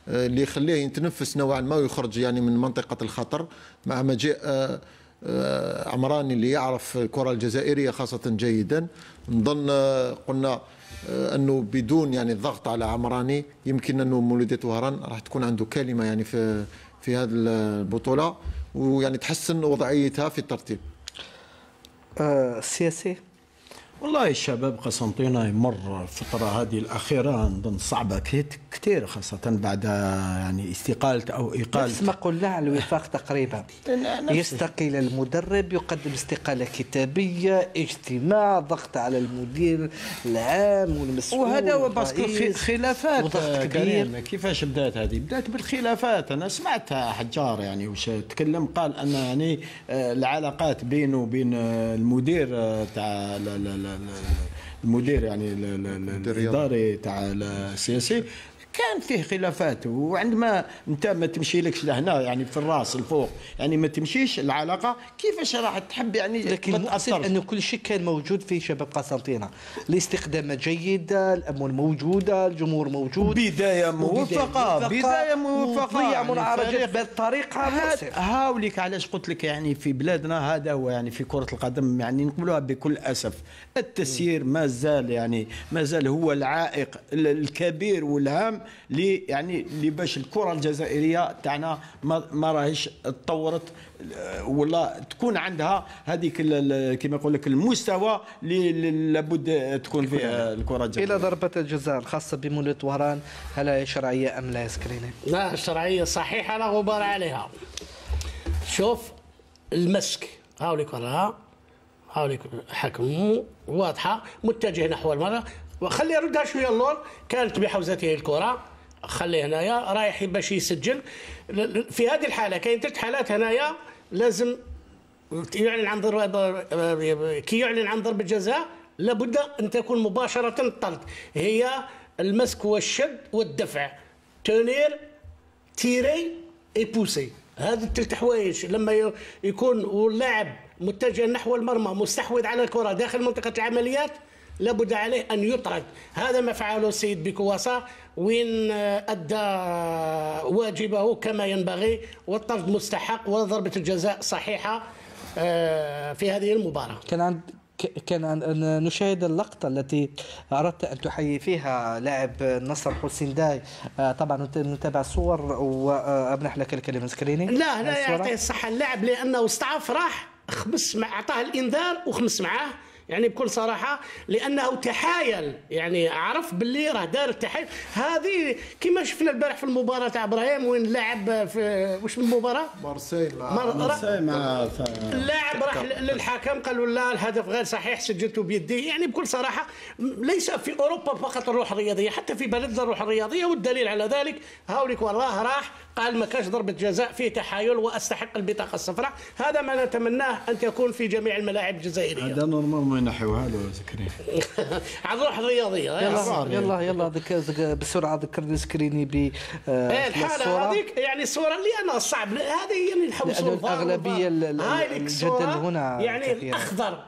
اللي يخليه يتنفس نوعا ما ويخرج يعني من منطقة الخطر مع مجيء آه، آه، عمراني اللي يعرف الكرة الجزائرية خاصة جيدا نظن آه، قلنا أنه بدون يعني الضغط على عمراني يمكن أنه مولوديه وهران راح تكون عنده كلمة يعني في في هذه البطولة ويعني تحسن وضعيتها في الترتيب. السياسي والله الشباب قسنطينة يمر الفترة هذه الأخيرة نظن صعبة كثير خاصة بعد يعني استقالة أو إقالة. نفس ما قلنا على الوفاق تقريبا. يستقيل المدرب يقدم استقالة كتابية اجتماع ضغط على المدير العام والمسؤول وهذا هو باسكو خلافات وضغط كبير. كيفاش بدأت هذه؟ بدأت بالخلافات. أنا سمعت حجار يعني وش تكلم قال أن يعني آه، العلاقات بينه وبين آه، المدير آه، تاع المدير يعني الإداري تاع السياسي. كان فيه خلافات وعندما انت ما تمشي لكش لهنا يعني في الراس الفوق يعني ما تمشيش العلاقة كيفاش راح تحب يعني لكن أنه كل شيء كان موجود في شباب قسنطينة. الاستخدامات جيدة الاموال موجودة الجمهور موجود. بداية موفقة بداية موفقة ضيع منعرجت بالطريقة هاوليك علاش قلت لك يعني في بلادنا هذا هو يعني في كرة القدم يعني نقولها بكل أسف. التسيير ما زال يعني ما زال هو العائق الكبير والهام. لي يعني اللي باش الكرة الجزائرية تاعنا ما, ما راهيش تطورت آه، ولا تكون عندها هذيك كما يقول لك المستوى اللي لابد تكون فيه الكرة الجزائرية. إلى ضربة الجزاء الخاصة بمولة وهران هل هي شرعية أم لا يا سكريني؟ لا الشرعيه صحيحة لا غبار عليها. شوف المسك. هاوليك وراها هاوليك حكم واضحة متجه نحو المرمى وخلي يردها شوية اللور كانت بحوزته الكرة. خليه هنايا رايح باش يسجل. في هذه الحالة كاين ثلاث حالات هنايا لازم يعلن عن ضربه كي يعلن عن ضربة جزاء لابد أن تكون مباشرة الطرد. هي المسك والشد والدفع. tenir, tirer et pousser هذه الثلاث حوايج. لما يكون اللاعب متجه نحو المرمى مستحوذ على الكرة داخل منطقة العمليات لابد عليه أن يطرد. هذا ما فعله السيد بيكواسا وين أدى واجبه كما ينبغي والطرد مستحق وضربة الجزاء صحيحة آه، في هذه المباراة. كان عند كان أن نشاهد اللقطة التي أردت أن تحيي فيها لاعب النصر حسين داي. آه، طبعا نتابع الصور وأمنح لك الكلمة سكريني. لا لا يعطيه الصحة. اللاعب لأنه استعف راح خمس مع أعطاه الإنذار وخمس معاه. يعني بكل صراحة لأنه تحايل يعني عرف باللي راه دار التحايل. هذه كما شفنا البارح في المباراة تاع إبراهيم وين لعب في واش من المباراة؟ مارسيل مارسيل مع اللاعب راح للحكم قالوا لا الهدف غير صحيح سجلته بيدي. يعني بكل صراحة ليس في أوروبا فقط الروح الرياضية حتى في بلدنا الروح الرياضية والدليل على ذلك هاوليك والله راح قال ما كانش ضربة جزاء فيه تحايل وأستحق البطاقة الصفراء. هذا ما نتمناه أن تكون في جميع الملاعب الجزائرية. هذا normal ما ينحوها له زكريا على الروح الرياضيه يلا يلا يلا بسرعة ذكرني سكريني ب آه، الحالة هذيك يعني الصورة اللي أنا صعب. هذه يعني نحوس الأغلبية الجدل هنا يعني الأخضر.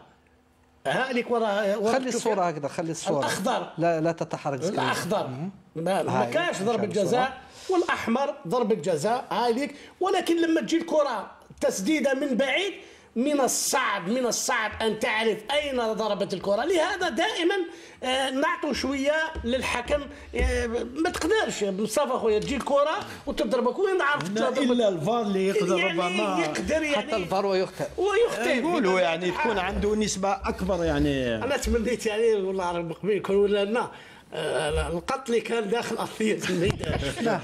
هالك ورا خلي الصورة هكذا خلي الصورة. الأخضر. لا لا تتحرك الأخضر. ما كانش ضربة جزاء والأحمر ضربة جزاء هذيك ولكن لما تجي الكرة تسديدة من بعيد من الصعب من الصعب أن تعرف أين ضربت الكرة. لهذا دائما آه، نعطوا شوية للحكم آه، ما تقدرش مصطفى خويا تجي الكرة وتضربك وين عرفت إلا الفار اللي يقدر يعني ربما يقدر يعني حتى الفار ويخطئ. ويخطئ يقولوا يعني تكون عنده نسبة أكبر يعني. أنا تمنيت يعني والله رب قبيل يكون ولا لا آه، القتل كان داخل ارضيه الميدان.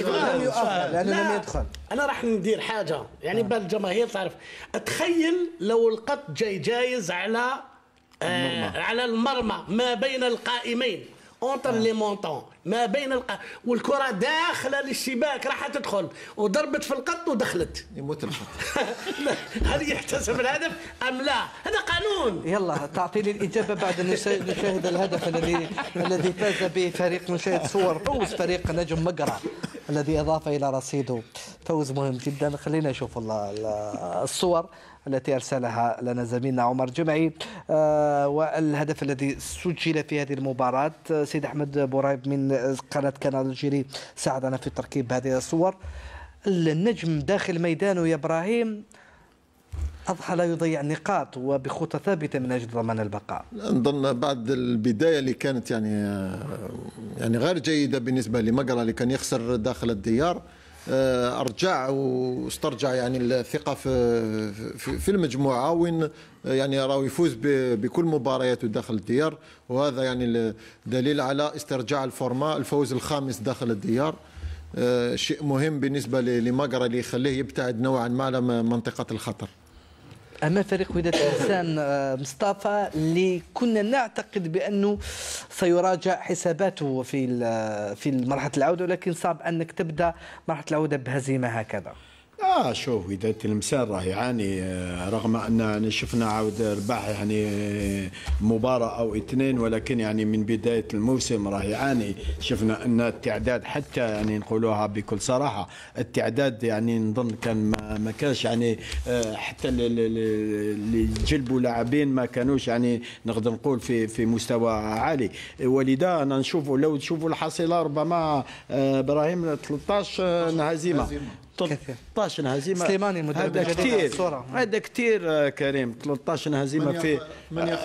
لم يؤخر لأنه لم يدخل. أنا راح ندير حاجة. يعني بال الجماهير تعرف تخيل لو القط جاي جايز على آه على المرمى ما بين القائمين. entre les montants ما بين الق... والكرة داخلة للشباك راح تدخل. وضربت في القط ودخلت. يموت القط هل يحتسب الهدف أم لا؟ هذا قانون. يلا تعطيني الإجابة بعد أن نشاهد الهدف الذي الذي فاز به فريق نشاهد صور فوز فريق نجم مقرع الذي أضاف إلى رصيده. فوز مهم جدا. خلينا نشوف الصور. التي أرسلها لنا زميلنا عمر جمعي. آه، والهدف الذي سجل في هذه المباراة سيد أحمد بورايب من قناة كنال الجيري ساعدنا في تركيب هذه الصور. النجم داخل ميدانه يا إبراهيم أضحى لا يضيع نقاط وبخطى ثابتة من أجل ضمان البقاء. نظن بعد البداية اللي كانت يعني يعني غير جيدة بالنسبة لمقرة اللي كان يخسر داخل الديار. آه، أرجع واسترجع يعني الثقة في في المجموعة وين يعني راه يفوز بكل مبارياته داخل الديار. وهذا يعني دليل على استرجاع الفورما الفوز الخامس داخل الديار. آه، شيء مهم بالنسبة لمقرة اللي يخليه يبتعد نوعا ما على منطقة الخطر. امام فريق وداد الإنسان آه، مصطفى اللي كنا نعتقد بأنه سيراجع حساباته في في مرحلة العودة ولكن صعب أنك تبدأ مرحلة العودة بهزيمة هكذا. آه شوف إذا تلمسان راه يعاني آه، رغم أن شفنا عاود رباح يعني آه، مباراة أو اثنين ولكن يعني من بداية الموسم راه يعاني شفنا أن التعداد حتى يعني نقولوها بكل صراحة التعداد يعني نظن كان ما, ما كانش يعني آه، حتى اللي جلبوا لاعبين ما كانوش يعني نقدر نقول في في مستوى عالي. ولذا أنا نشوفوا لو تشوفوا الحصيلة ربما إبراهيم 13 هزيمه 13 هزيمه سليماني المدرب هذا كثير هذا كثير كريم. 13 هزيمه في من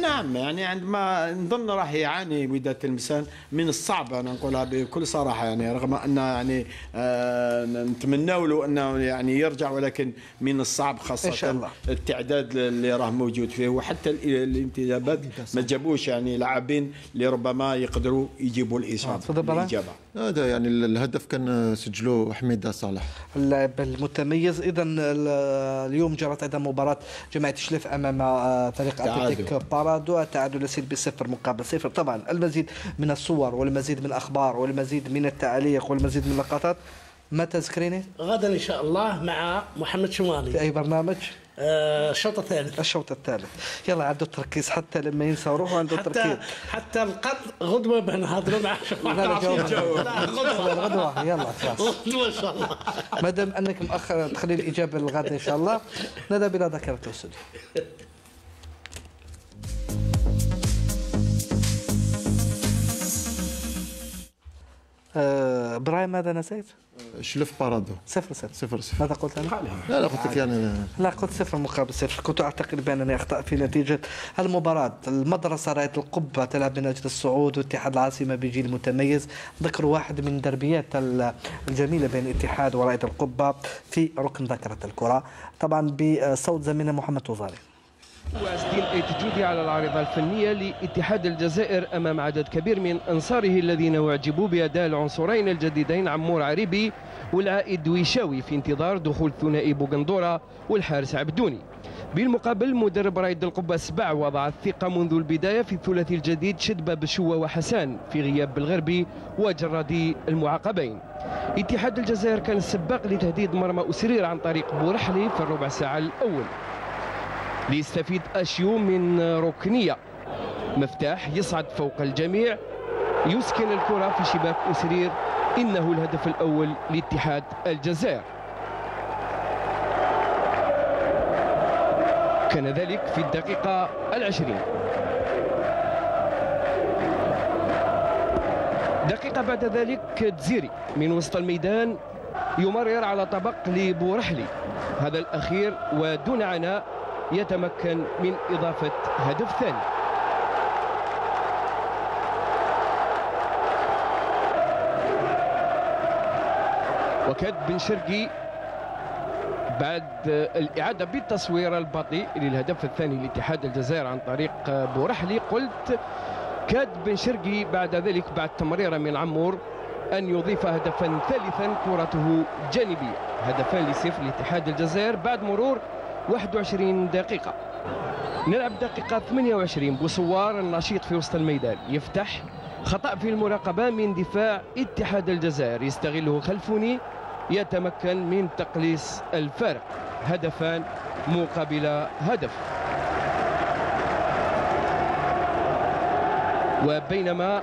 نعم يعني عندما نظن راح يعاني وداد تلمسان من الصعب أنا نقولها بكل صراحة يعني رغم أن يعني آه نتمنوا له أنه يعني يرجع ولكن من الصعب خاصة إن شاء الله. التعداد اللي راه موجود فيه. وحتى الانتدابات ما جابوش يعني لاعبين اللي ربما يقدروا يجيبوا الإصابة الاجابه هذا يعني الهدف كان سجله حميدة صالح. اللاعب المتميز. اذا اليوم جرت أيضا مباراة جماعة شلف أمام آه، فريق تعادل. أتلتيك بارادو تعادل سلبي صفر مقابل صفر. طبعا المزيد من الصور والمزيد من الأخبار والمزيد من التعليق والمزيد من اللقطات. متى تذكريني غدا إن شاء الله مع محمد في شمالي أي برنامج؟ آه، الشوط الثالث الشوط الثالث يلا عنده تركيز حتى لما ينسى روحه عنده حتى تركيز حتى القط غدوه بنهضروا مع غدوه الغدوه يلا خلاص غدوه ان شاء الله ما دام انك مؤخر تخلي الاجابه للغد ان شاء الله نذهب إلى ذاكره الاستوديو آه، إبراهيم ماذا نسيت؟ شلف بارادو. صفر صفر. صفر صفر. ماذا قلت أنا؟ لا لا قلت لك يعني لا قلت صفر مقابل صفر. كنت أعتقد بأنني أخطأ في نتيجة المباراة. المدرسة رايه القبة تلعب من أجل الصعود واتحاد العاصمة بجيل متميز. ذكر واحد من دربيات ال- الجميلة بين الاتحاد ورايه القبة في ركن ذاكرة الكرة. طبعا بصوت زميلنا محمد وزاري الدين ايتجودي على العارضة الفنية لاتحاد الجزائر أمام عدد كبير من أنصاره الذين أعجبوا بأداء العنصرين الجديدين عمور عريبي والعائد ويشاوي في انتظار دخول ثنائي بوغندورا والحارس عبدوني. بالمقابل مدرب رايد القبة السبع وضع الثقة منذ البداية في الثلاثي الجديد شدبة بشوة وحسان في غياب بالغربي وجرادي المعاقبين. اتحاد الجزائر كان السباق لتهديد مرمى أسرير عن طريق بورحلي في الربع ساعة الأول. ليستفيد أشيو من ركنية. مفتاح يصعد فوق الجميع. يسكن الكرة في شباك أسرير. إنه الهدف الأول لاتحاد الجزائر. كان ذلك في الدقيقة العشرين. دقيقة بعد ذلك تزيري من وسط الميدان يمرر على طبق لبورحلي. هذا الأخير ودون عناء. يتمكن من إضافة هدف ثاني. وكاد بن شرقي بعد الإعادة بالتصوير البطيء للهدف الثاني لاتحاد الجزائر عن طريق بورحلي قلت كاد بن شرقي بعد ذلك بعد تمريرة من عمور أن يضيف هدفا ثالثا كرته جانبية. هدفان لصفر لاتحاد الجزائر بعد مرور 21 دقيقة. نلعب دقيقة 28 بوسوار النشيط في وسط الميدان. يفتح خطأ في المراقبة من دفاع اتحاد الجزائر. يستغله خلفوني. يتمكن من تقليص الفارق هدفان مقابل هدف. وبينما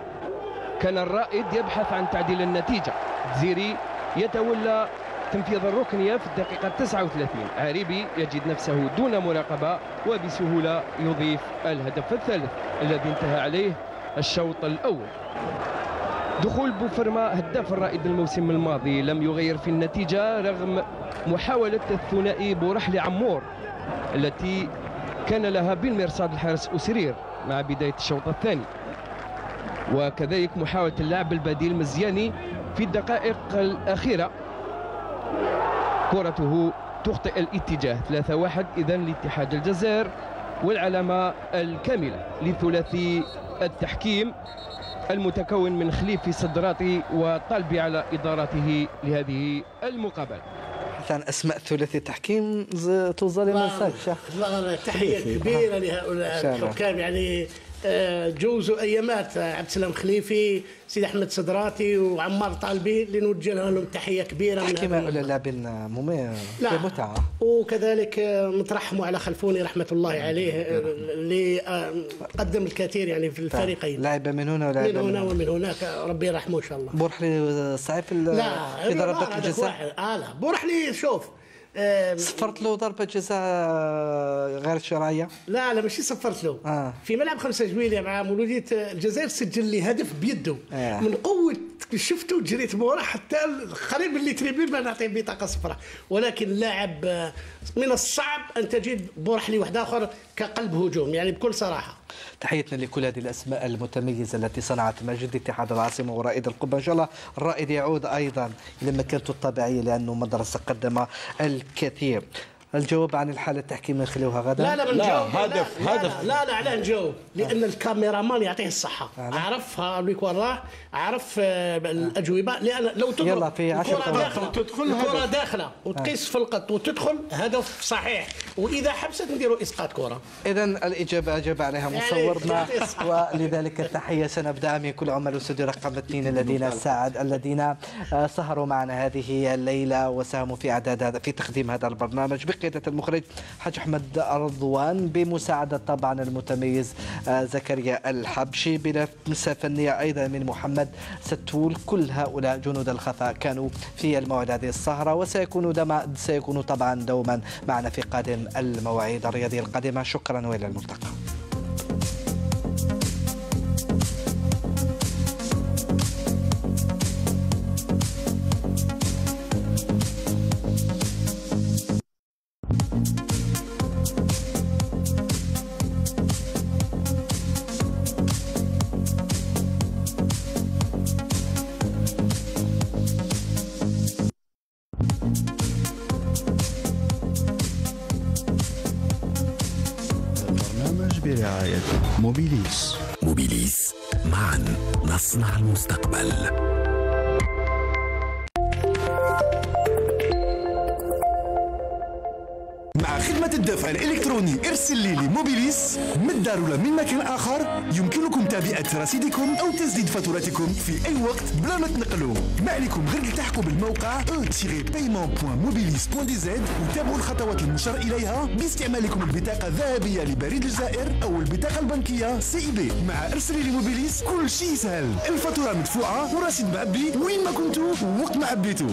كان الرائد يبحث عن تعديل النتيجة. زيري يتولى تنفيذ الركنية في الدقيقة 39 عريبي يجد نفسه دون مراقبة وبسهولة يضيف الهدف الثالث الذي انتهى عليه الشوط الأول. دخول بوفرما هداف الرائد الموسم الماضي لم يغير في النتيجة رغم محاولة الثنائي بورحل عمور التي كان لها بالمرصاد الحارس أسرير مع بداية الشوط الثاني. وكذلك محاولة اللعب البديل مزياني في الدقائق الأخيرة. كرته تخطئ الاتجاه. 3-1 إذا لاتحاد الجزائر والعلامة الكاملة لثلاثي التحكيم المتكون من خليفي صدراتي وطلبي على إدارته لهذه المقابلة. حسن أسماء ثلاثي تحكيم ز- توصل ما والله تحية كبيرة لهؤلاء. الحكام يعني جوزوا ايامات آه، عبد السلام خليفي سيد أحمد صدراتي وعمار طالبي اللي نوجه لهم تحية كبيرة من تحكيم هذا هؤلاء اللاعبين مميز لا. متعة؟ وكذلك آه، نترحموا على خلفوني رحمة الله عليه آه، اللي آه، قدم الكثير يعني في الفريقين. لاعبة من هنا من ولاعبة هنا ومن هناك ربي يرحمه إن شاء الله. بورحلي صعيب في ضربات الجزاء. آه لا. بورحلي شوف آه، صفرت له ضربة جزاء غير شرعية لا لا ماشي صفرت له آه. في ملعب خمسة جويلية مع مولودية الجزائر سجل لي هدف بيده آه. من قوة شفته جريت مورا حتى قريب اللي تريبيون ما نعطيه بطاقة صفراء. ولكن لاعب آه، من الصعب أن تجد بورحلي واحد آخر كقلب هجوم يعني بكل صراحة. تحيتنا لكل هذه الأسماء المتميزة التي صنعت مجد اتحاد العاصمة ورائد القبة. إن شاء الله الرائد يعود أيضا إلى مكانته الطبيعية لأنه مدرسة قدم الكثير. الجواب عن الحالة التحكيمية نخليوها غدا؟ لا لا لا، بنجاوب هدف- لا هدف. لا لا, لا علاه نجاوب لأن الكاميرا مان يعطيه الصحة. عرف هذيك وراه عرف الأجوبة؟ لأن لو تضرب يلا، في عشر الكرة ثواني. داخلة. تدخل الكرة. داخلة وتقيس في القط وتدخل هدف صحيح. وإذا حبست نديروا إسقاط كرة. إذا الإجابة أجاب عليها مصورنا. ولذلك التحية سنبدأ من كل عمل الاستوديو رقم اثنين الذين ساعد الذين آه، سهروا معنا هذه الليلة وساهموا في إعداد هذا في تقديم هذا البرنامج. بقيادة المخرج حاج أحمد رضوان بمساعدة طبعا المتميز آه، زكريا الحبشي بلمسة فنية أيضا من محمد ستول. كل هؤلاء جنود الخفاء كانوا في الموعد هذه السهرة وسيكونوا دم سيكونوا طبعا دوما معنا في قادم المواعيد الرياضية القادمة. شكرا وإلى الملتقى. موبيليس. موبيليس. معا. نصنع المستقبل. خدمة الدفع الإلكتروني. إرسل لي لموبيليس من الدار ولا من مكان آخر. يمكنكم تعبئة رصيدكم أو تسديد فاتورتكم في أي وقت بلا ما تنقلوا. ما عليكم غير تلتحقوا بالموقع e-paiement.mobilis.dz وتابعوا الخطوات المشار إليها باستعمالكم البطاقة الذهبية لبريد الجزائر أو البطاقة البنكية سي إي بي. مع ارسلي لموبيليس كل شيء سهل. الفاتورة مدفوعة ورصيد معبي وين ما كنتوا ووقت ما عبيتوا